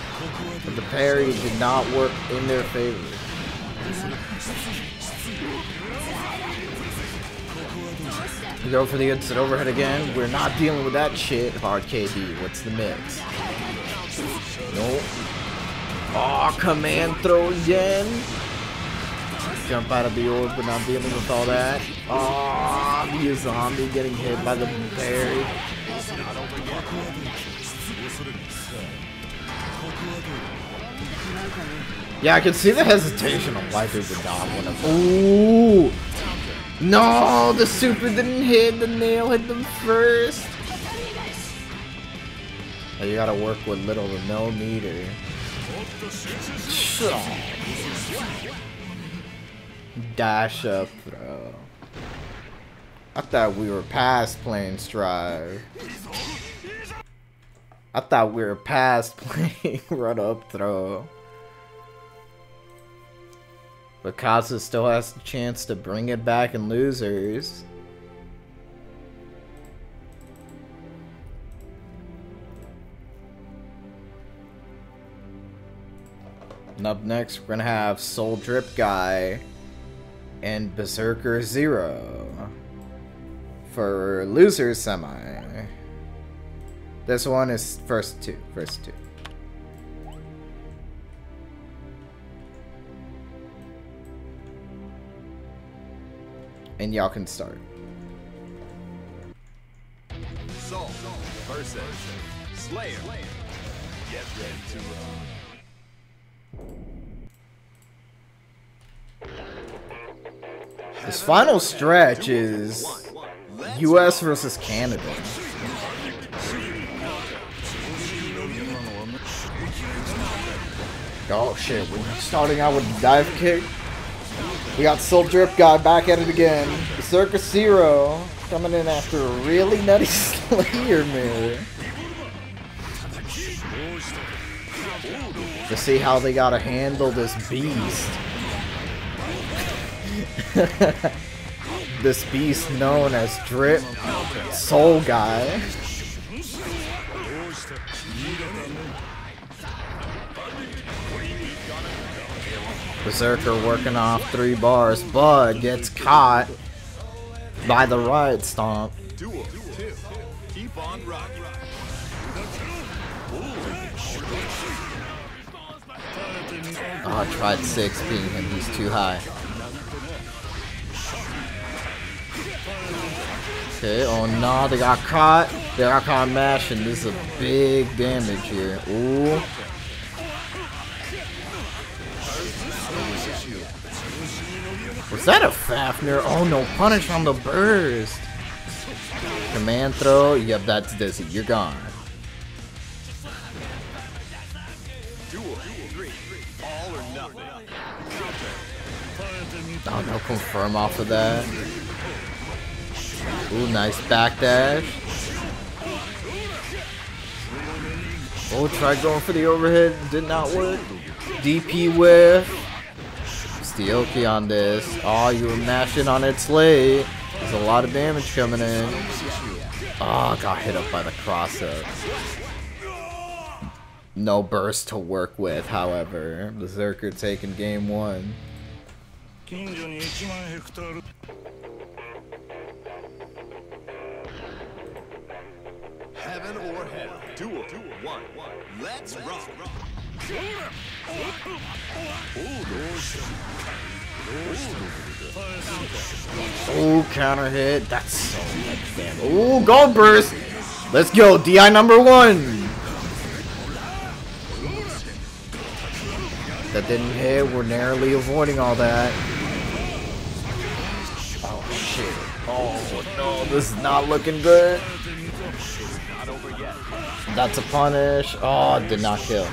A: But the parry did not work in their favor. We go for the instant overhead again. We're not dealing with that shit. Hard KD. What's the mix? Nope. Oh, command throw again. Jump out of the orb, but not dealing with all that. Oh, the zombie getting hit by the parry. Yeah, I can see the hesitation on why not want to. Ooh! No, the super didn't hit. The nail hit them first. You gotta work with little to no meter. Dash up throw. I thought we were past playing Strive. I thought we were past playing run up throw. But Kazu still has the chance to bring it back in losers. And up next, we're gonna have Soul Drip Guy and Berserker Zero for Loser semi. This one is first two, first two. And y'all can start.
J: Versus Slayer. Get ready to
A: This final stretch is US versus Canada. Oh shit, we're starting out with a dive kick. We got Soul Drip Guy back at it again. Circus Zero coming in after a really nutty Slayer mirror. To see how they gotta handle this beast. this beast known as Drip Soul Guy. Berserker working off three bars, but gets caught by the Riot
J: Stamp.
A: Oh, I tried six being him, he's too high. Okay, oh no, they got caught. They got caught mashing. This is a big damage here. Ooh. Was that a Fafnir? Oh no, punish on the burst. Command throw. Yep, that's Dizzy. You're gone. Oh, no confirm off of that. Ooh, nice backdash. Oh, tried going for the overhead. Did not work. DP whiff. Steelkey on this. Oh, you were mashing on its late. There's a lot of damage coming in. Oh, got hit up by the cross up. No burst to work with, however. Berserker taking game one.
J: Heaven or hell. Duel. One. Let's rock.
A: Oh, counter hit. That's so much damage. Oh, gold burst. Let's go. DI number one. That didn't hit. We're narrowly avoiding all that. Oh, shit. Oh, no. This is not looking good. That's a punish. Oh, did not kill.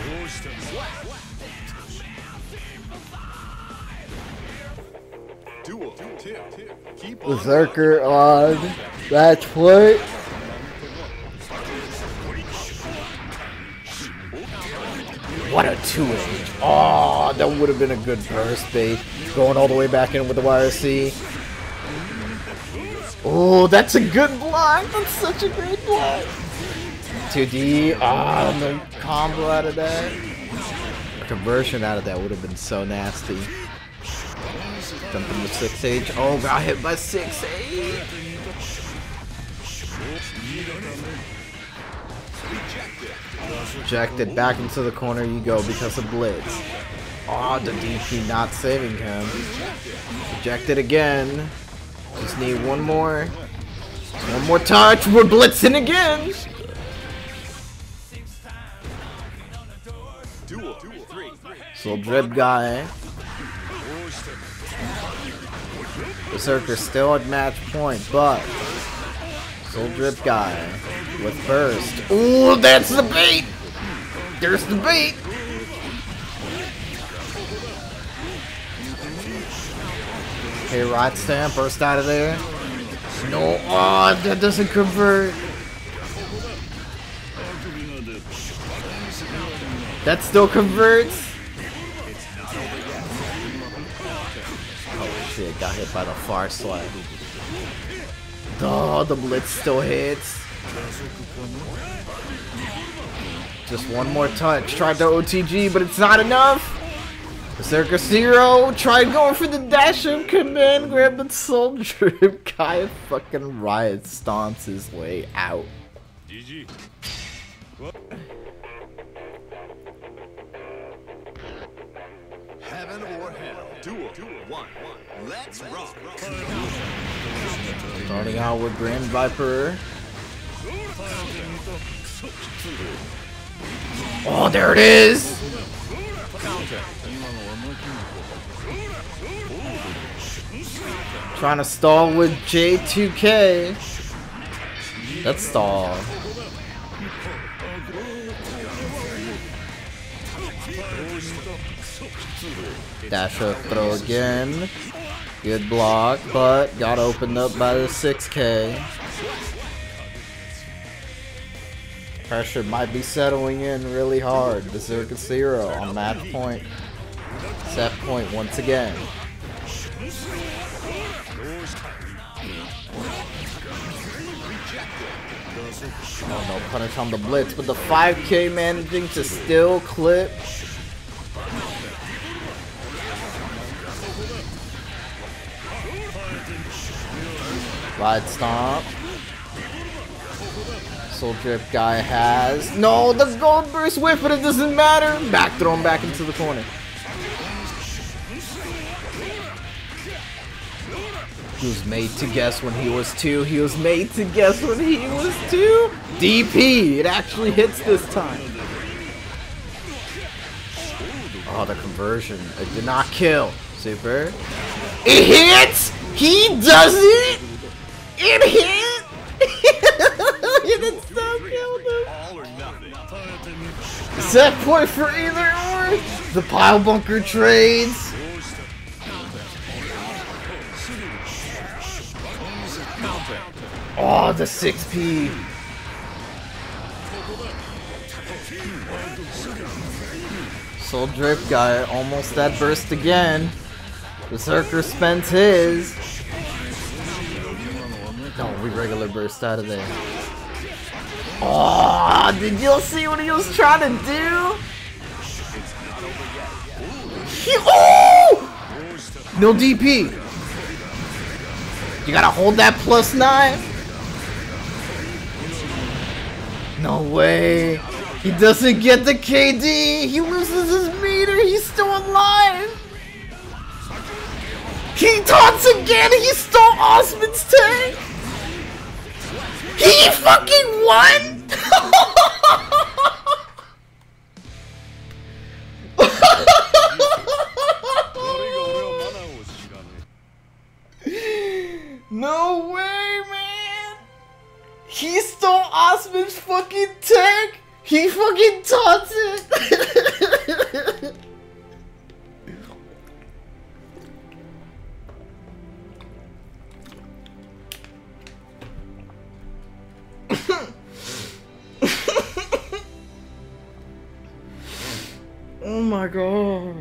A: Berserker on match point. What a 2 age. Oh, that would have been a good burst bait. Going all the way back in with the YRC. Oh, that's a good block. That's such a great block. 2D. Ah, no combo out of that. A conversion out of that would have been so nasty. Jumping to 6 age. Oh, got hit by 6 age. Rejected back into the corner you go because of Blitz. Oh, the DP not saving him. Rejected again. Just need one more. One more touch. We're blitzing again. Soul Drip guy. Berserker still at match point, but Soul Drip guy with burst. Ooh, that's the bait! There's the bait! Okay, Riot Stamp burst out of there. No, oh, that doesn't convert. That still converts. Shit, got hit by the far swipe. Oh, the blitz still hits. Just one more touch. Tried the OTG, but it's not enough. Berserker Zero tried going for the dash of command grab, Soul Drip guy fucking Riot Stamps his way out.
C: GG
J: Let's rock.
A: Starting out with Grand Viper. Oh, there it is! Trying to stall with J2K. That's stall. Dash up throw again. Good block, but got opened up by the 6K. Pressure might be settling in really hard. Berserker Zero on match point. Set point once again. Oh no, punish on the blitz, but the 5k managing to still clip. Riot Stamp. Soul Drip guy has. No, the gold burst whip, but it doesn't matter. Back throw him back into the corner. He was made to guess when he was two. He was made to guess when he was two. DP. It actually hits this time. Oh, the conversion. It did not kill. Super. It hits! He does it! It hit! it still killed him. Set point for either or. The pile bunker trades. Oh, the 6P. Soul Drip guy almost that burst again. Berserker spends his. No, we regular burst out of there. Oh, did you all see what he was trying to do? He, oh! No DP. You gotta hold that plus nine. No way. He doesn't get the KD. He loses his meter. He's still alive. He taunts again. He stole Osman's tank. He fucking won. no way, man. He stole Osman's fucking tank. He fucking taunts it. oh my god.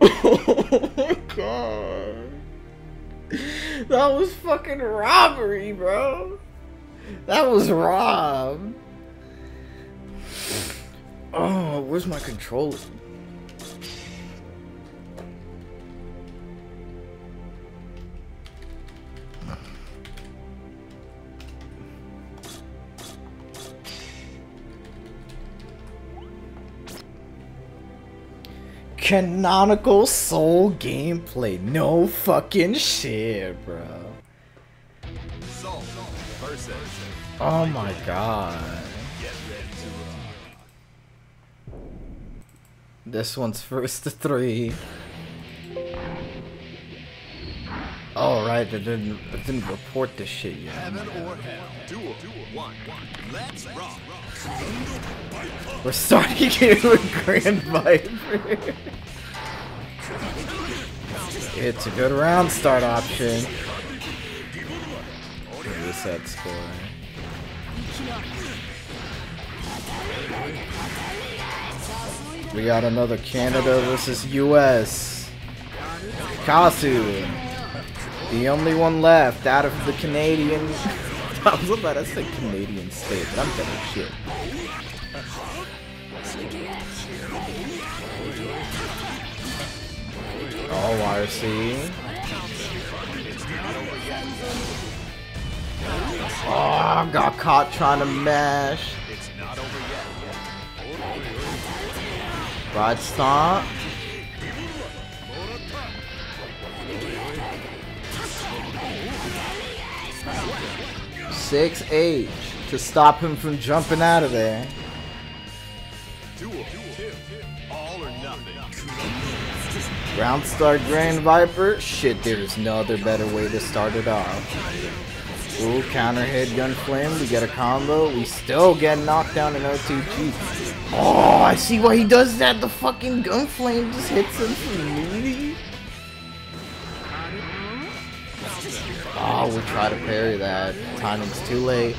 A: Oh my god. That was fucking robbery, bro. That was robbed. Oh, where's my controller? Canonical Soul gameplay. No fucking shit, bro. Oh my god. This one's first to three. Oh right, they didn't, they didn't report this shit yet.
J: Heaven or hell. Duel. One. Let's rock.
A: We're starting here with Grand Viper. It's a good round start option. Reset score. We got another Canada versus US. Kazu. The only one left out of the Canadian. I was about to say Canadian state, but I'm better shit. Oh, RC. Oh, got caught trying to mash. Riot Stamp. Six H to stop him from jumping out of there. Round start Grand Viper. Shit, there's no other better way to start it off. Ooh, counter hit Gunflame. We get a combo. We still get knocked down in R2G. Oh, I see why he does that. The fucking Gunflame just hits him Oh, we try to parry that. Timing's too late.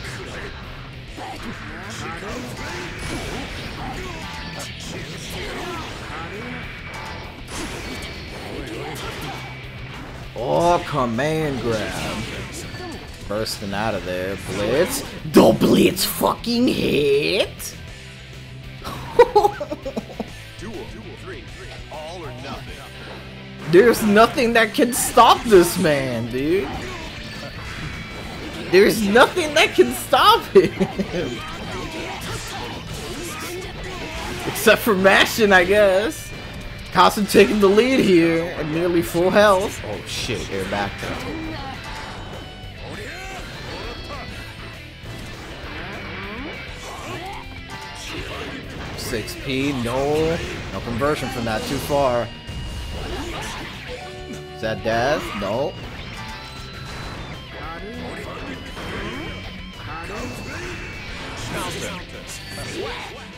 A: Oh, command grab. Bursting out of there. Blitz. The Blitz fucking hit! There's nothing that can stop this man, dude. There's nothing that can stop him. Except for mashing, I guess. Kazu taking the lead here at nearly full health. Oh shit, they're back down. Six P, no, no conversion from that. Too far. Is that death? No.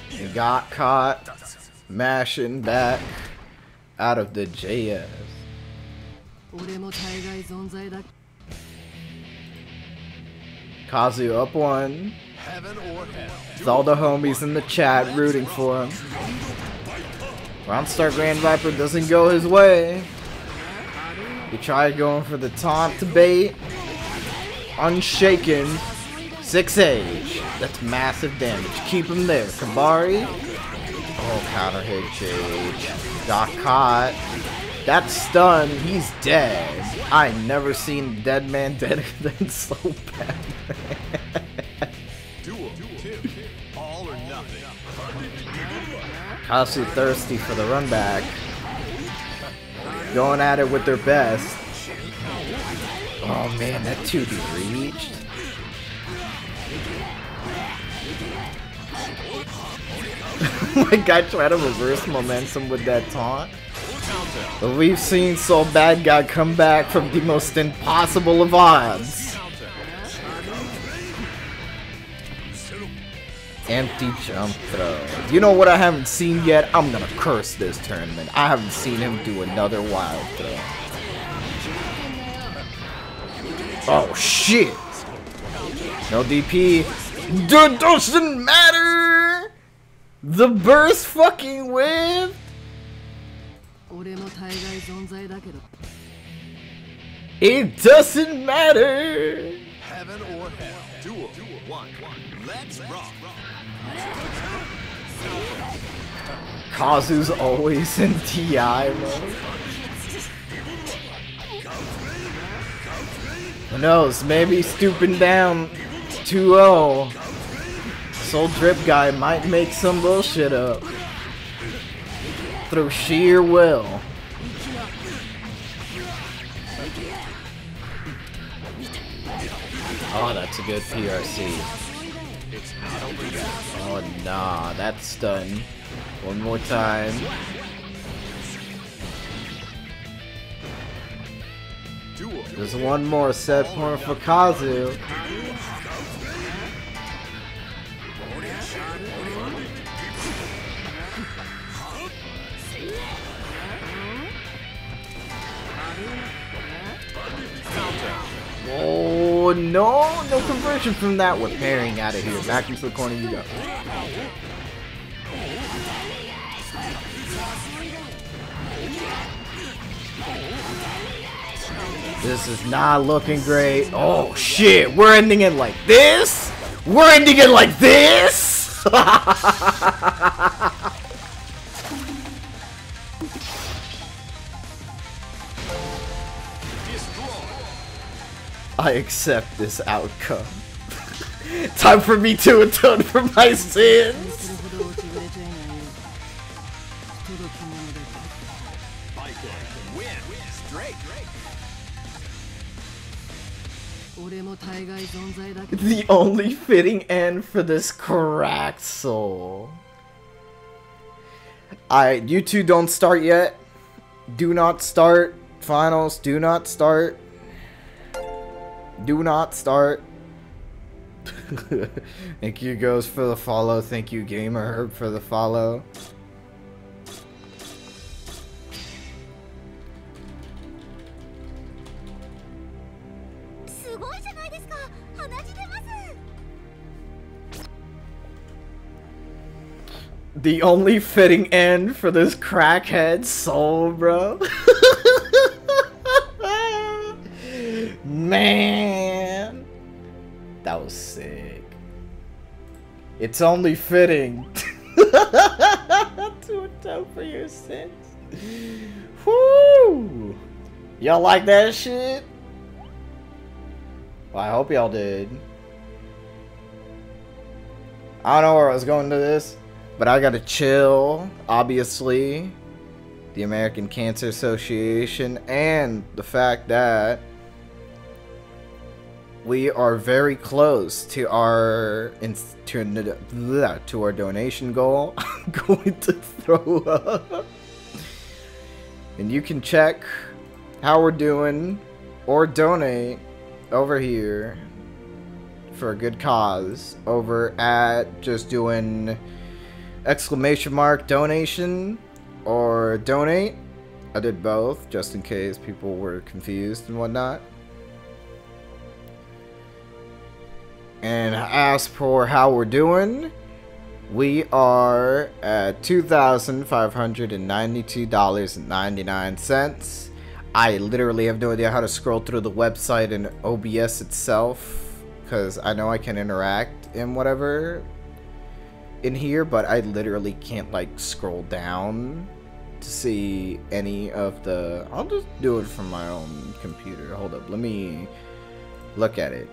A: He got caught mashing back out of the JS. Kazu up one. With all the homies in the chat rooting for him. Roundstar Grand Viper doesn't go his way. He tried going for the taunt to bait. Unshaken. 6 age. That's massive damage. Keep him there. Kabari. Oh, counter hit Jage. Got caught. That stun. He's dead. I never seen dead man deader than so bad. Kazu thirsty for the run back. Going at it with their best. Oh man, that 2D reached. My guy tried to reverse momentum with that taunt. But we've seen so Bad Guy come back from the most impossible of odds. Empty jump throw. You know what I haven't seen yet? I'm gonna curse this tournament. I haven't seen him do another wild throw. Oh shit! No DP. That doesn't matter! The burst fucking whip! It doesn't matter!
J: Heaven or hell. Duel. One. Let's rock.
A: Kazu's always in TI mode. Who knows, maybe stooping down 2-0. Soul Drip guy might make some bullshit up. Through sheer will. Oh, that's a good PRC. Oh, nah, that's done. One more time. There's one more set point for Kazu. Oh no, no conversion from that. We're pairing out of here. Back into the corner you go. This is not looking great. Oh shit, we're ending it like this? We're ending it like this? I accept this outcome. Time for me to atone for my sins. The only fitting end for this cracked soul. Alright, you two don't start yet. Do not start. Finals, do not start. Do not start. Thank you, Ghost, for the follow. Thank you, Gamer Herb, for the follow. The only fitting end for this crackhead soul, bro. Man. That was sick. It's only fitting to atone for your sins. Whoo! Y'all like that shit? Well, I hope y'all did. I don't know where I was going to this, but I gotta chill, obviously. The American Cancer Association, and the fact that we are very close to our to, to our donation goal. I'm going to throw up. And you can check how we're doing or donate over here for a good cause over at just doing exclamation mark donation or donate. I did both just in case people were confused and whatnot. And as for how we're doing, we are at $2,592.99. I literally have no idea how to scroll through the website and OBS itself because I know I can interact in whatever in here, but I literally can't like scroll down to see any of the... I'll just do it from my own computer. Hold up, let me look at it.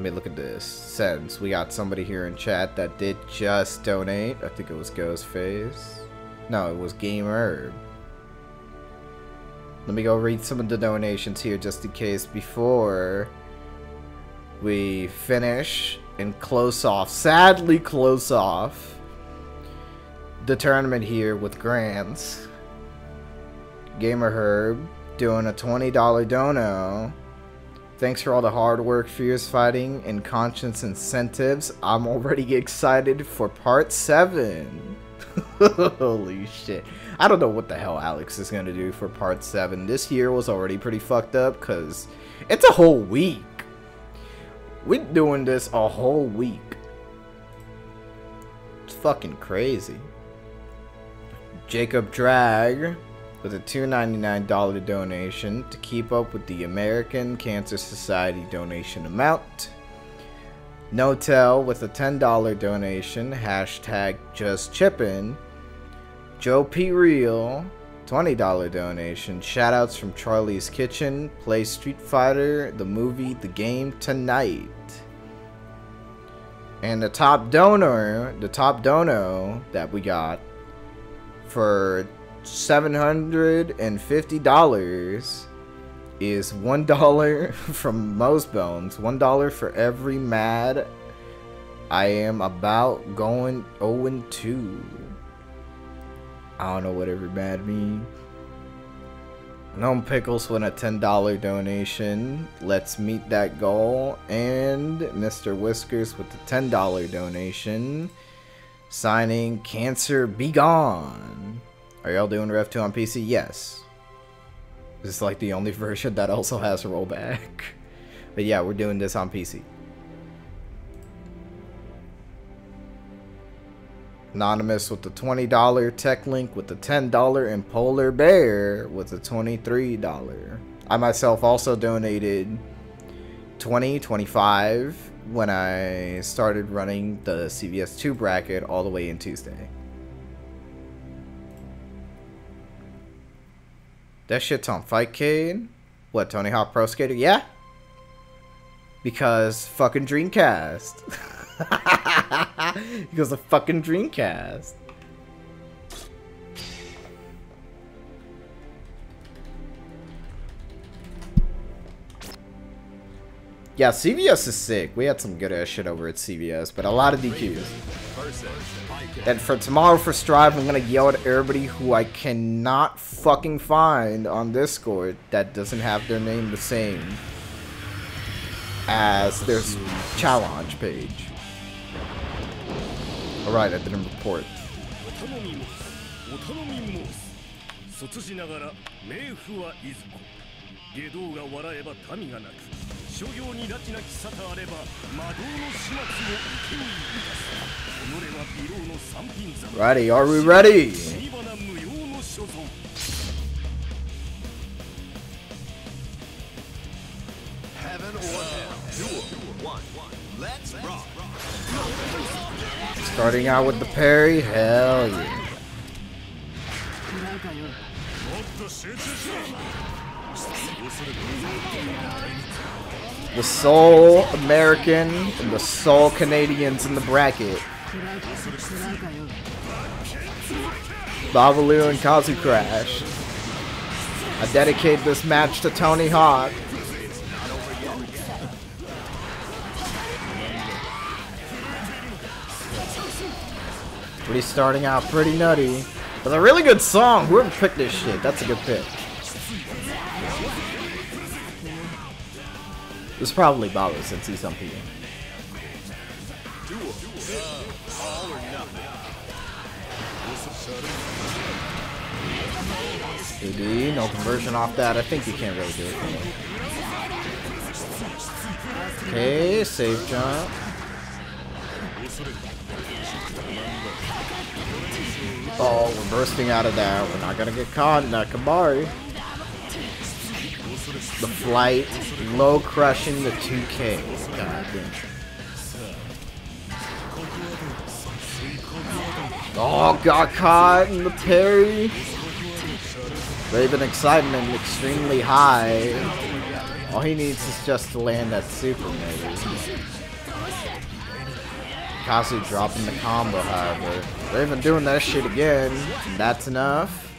A: Let me look at this. Since we got somebody here in chat that did just donate. I think it was Ghostface. No, it was Gamer. Let me go read some of the donations here just in case before we finish and close off, sadly close off the tournament here with grants. Gamer Herb doing a $20 dono. Thanks for all the hard work, fierce fighting, and conscience incentives. I'm already excited for part 7. Holy shit. I don't know what the hell Alex is going to do for part 7. This year was already pretty fucked up because it's a whole week. We're doing this a whole week. It's fucking crazy. Jacob Drag with a $2.99 donation to keep up with the American Cancer Society donation amount. Notel with a $10 donation, hashtag just chippin'. Joe P. Real, $20 donation. Shoutouts from Charlie's Kitchen. Play Street Fighter, the movie, the game tonight. And the top donor, the top dono that we got for $750 is $1 from Most Bones. $1 for every mad I am about going 0 2. I don't know what every mad means. Gnome Pickles with a $10 donation. Let's meet that goal. And Mr. Whiskers with the $10 donation. Signing Cancer Be Gone. Are y'all doing Rev 2 on PC? Yes. This is like the only version that also has rollback. But yeah, we're doing this on PC. Anonymous with the $20, Tech Link with the $10, and Polar Bear with the $23. I myself also donated 20, 25 when I started running the CVS 2 bracket all the way in Tuesday. That shit's on Fightcade? What, Tony Hawk Pro Skater? Yeah. Because fucking Dreamcast. because the fucking Dreamcast. Yeah, CVS is sick. We had some good ass shit over at CVS, but a lot of DQs. And for tomorrow for Strive, I'm gonna yell at everybody who I cannot fucking find on Discord that doesn't have their name the same as their Challonge page. Alright, I didn't report.
C: 諸行に拉致なき沙汰あれば魔道の始末を受けに生かす己は美老の三品座
A: Ready, are we ready?
C: 死に花無用の所存
J: Heaven or hell. Duel. One. Let's rock.
A: Starting out with the parry, hell yeah.
C: もっと集中しろ
A: The sole American and the sole Canadians in the bracket. Babalu and Kazu Crash. I dedicate this match to Tony Hawk. But he's starting out pretty nutty. But a really good song. Whoever picked this shit, that's a good pick. It's probably he's on PM.
J: All.
A: AD, no conversion off that. I think you can't really do it. anyway. Okay, safe jump. Oh, we're bursting out of that. We're not gonna get caught in that Kabari. The flight, low crushing the 2K. God damn. Oh, got caught in the parry. Raven excitement extremely high. All he needs is just to land that super maybe. Kazu dropping the combo, however. Raven doing that shit again. That's enough.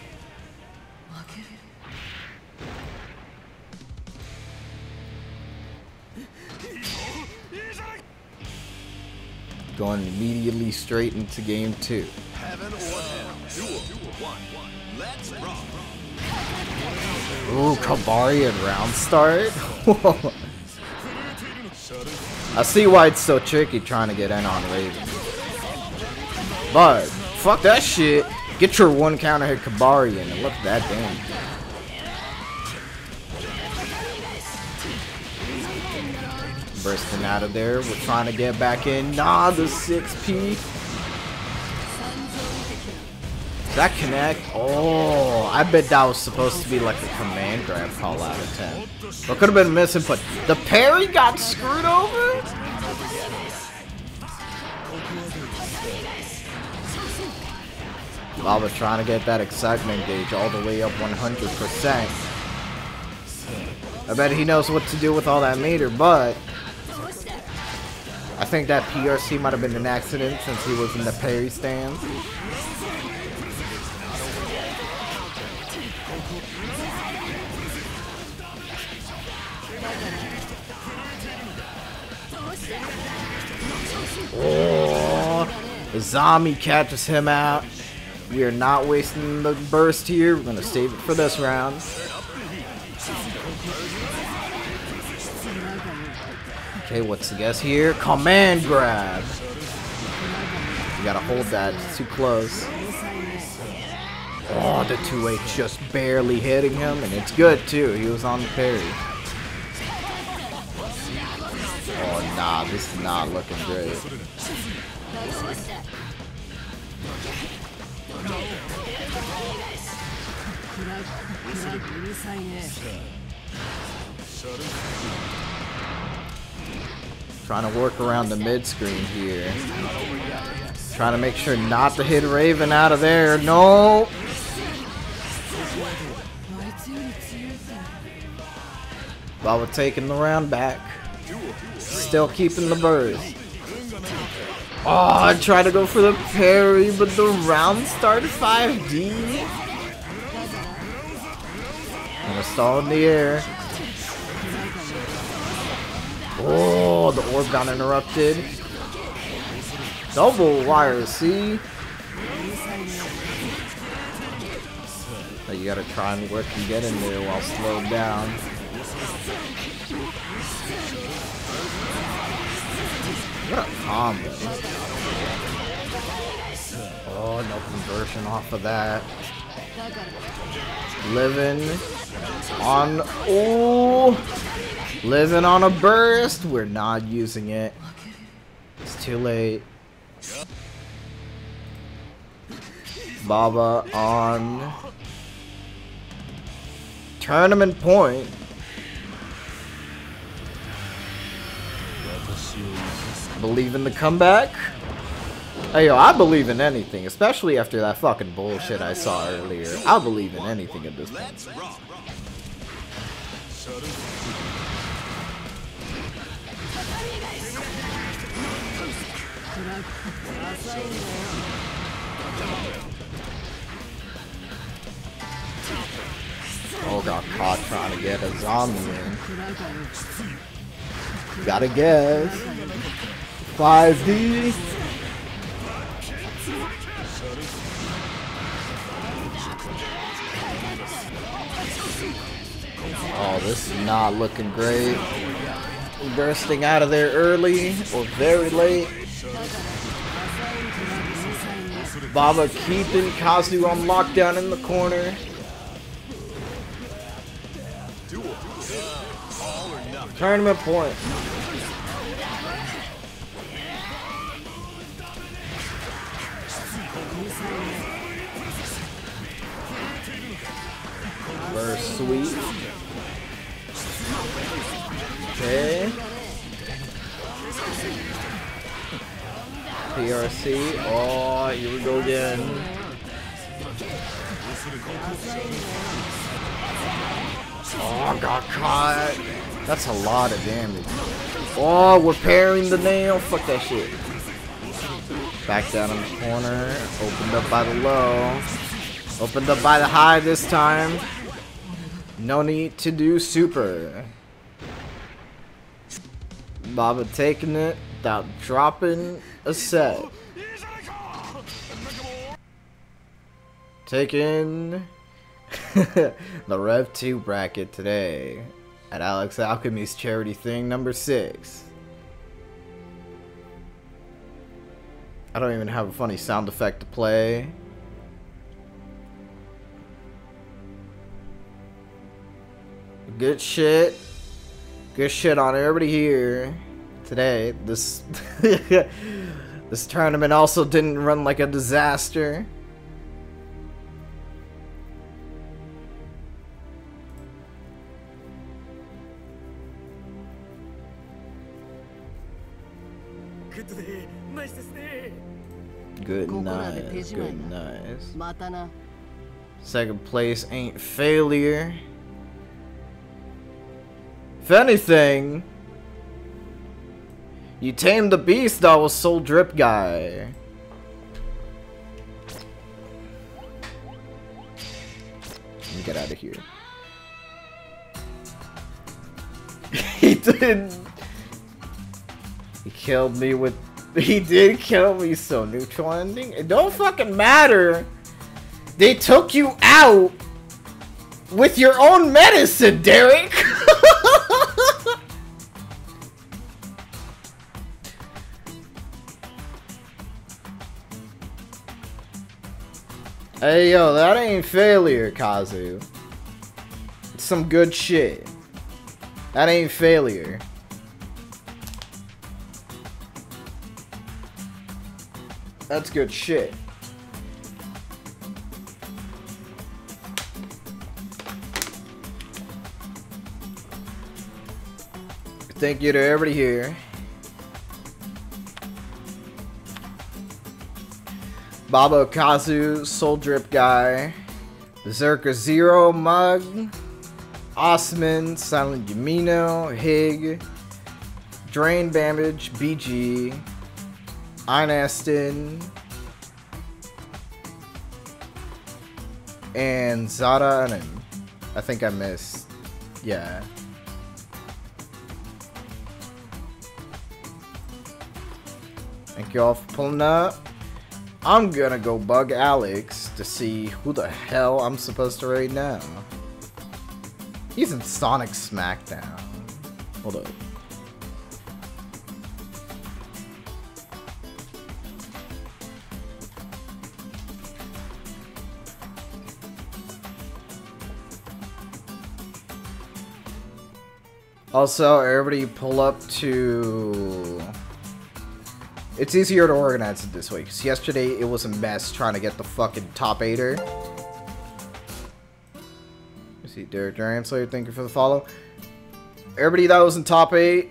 A: Going immediately straight into game two.
J: Heaven or hell. Duel. One. Let's rock.
A: Ooh, Kabari and round start? I see why it's so tricky trying to get in on Raven. But, fuck that shit. Get your one counter hit Kabari and look at that damage. Bursting out of there. We're trying to get back in. Nah, the 6P. That connect? Oh, I bet that was supposed to be like a command grab call out of 10. Or could have been missing, but the parry got screwed over? Lava trying to get that excitement gauge all the way up 100%. I bet he knows what to do with all that meter, but I think that PRC might have been an accident since he was in the parry stand. Oh, the zombie catches him out. We are not wasting the burst here. We're gonna save it for this round. Okay, what's the guess here? Command grab. You gotta hold that. It's too close. Oh, the 2H just barely hitting him, and it's good too. He was on the parry. Oh, nah, this is not looking great. Trying to work around the mid screen here. Trying to make sure not to hit Raven out of there. No! While we're taking the round back. Still keeping the burst. Oh, I tried to go for the parry, but the round started 5D. Gonna stall in the air. Oh, the orb got interrupted. Double wire, see? You gotta try and work and get in there while slowed down. What a combo. Oh, no conversion off of that. Living on... Oh! Living on a burst. We're not using it. It's too late. Baba on tournament point. Believe in the comeback? Hey yo, I believe in anything, especially after that fucking bullshit I saw earlier. I believe in anything at this point. Oh, got caught trying to get a zombie in. Gotta guess. 5D. Oh, this is not looking great. Bursting out of there early or very late. Baba keeping Kazu on lockdown in the corner. Tournament point. Very sweet. Okay. PRC. Oh, here we go again. Oh, got caught. That's a lot of damage. Oh, we're pairing the nail. Fuck that shit. Back down in the corner. Opened up by the low. Opened up by the high this time. No need to do super. Baba taking it without dropping a set. Taking the Rev 2 bracket today at Alex Alchemy's charity thing number 6. I don't even have a funny sound effect to play. Good shit. Good shit on everybody here today. This this tournament also didn't run like a disaster. Good nice, good nice. Second place ain't failure. If anything, you tamed the beast that was Soul Drip Guy. Get out of here. he did. He killed me with. He did kill me, so neutral ending. It don't fucking matter. They took you out with your own medicine, Derek. Hey yo, that ain't failure, Kazu. It's some good shit. That ain't failure. That's good shit. Thank you to everybody here. Baba Kazu, Soul Drip Guy, Berserker Zero, Mug, Osman, Silent Yamino, Hig, Drain Damage, BG, Einaston, and Zada, and I think I missed. Yeah. Thank you all for pulling up. I'm gonna go bug Alex to see who the hell I'm supposed to raid now. He's in Sonic Smackdown. Hold up. Also, everybody pull up to... It's easier to organize it this way, because yesterday it was a mess trying to get the fucking top 8er. You see Derek Dranslayer, thank you for the follow. Everybody that was in top 8,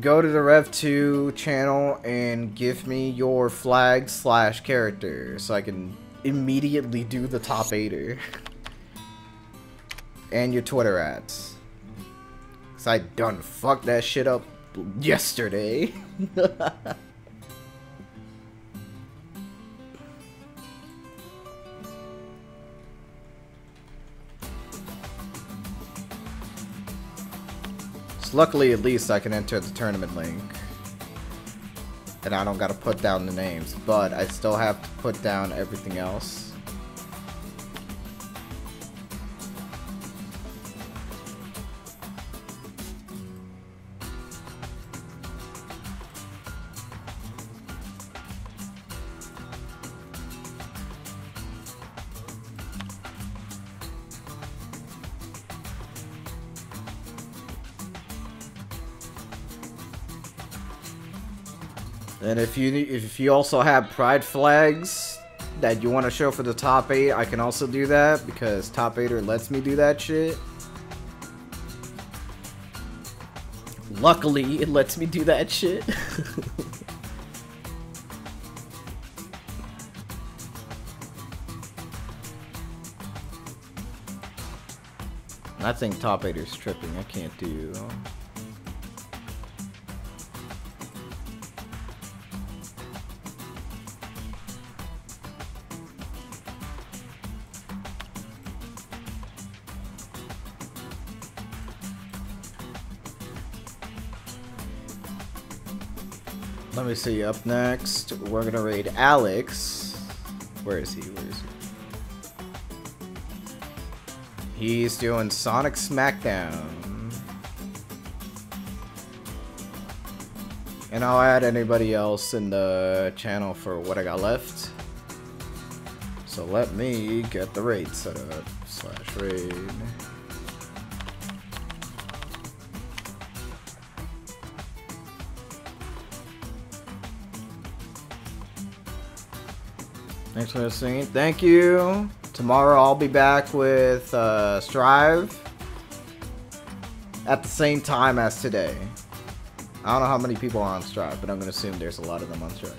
A: go to the Rev2 channel and give me your flag slash character, so I can immediately do the top 8er. and your Twitter ads. Cause I done fucked that shit up yesterday. luckily, at least I can enter the tournament link. And I don't gotta put down the names, but I still have to put down everything else. And if you if you also have pride flags that you want to show for the top 8, I can also do that because top 8er lets me do that shit. Luckily, it lets me do that shit. I think top 8er's tripping. I can't do... Let me see. Up next, we're gonna raid Alex. Where is he? Where is he? He's doing Sonic Smackdown. And I'll add anybody else in the channel for what I got left. So let me get the raid set up. Slash raid. Thanks for listening. Thank you. Tomorrow I'll be back with uh, Strive at the same time as today. I don't know how many people are on Strive, but I'm going to assume there's a lot of them on Strive.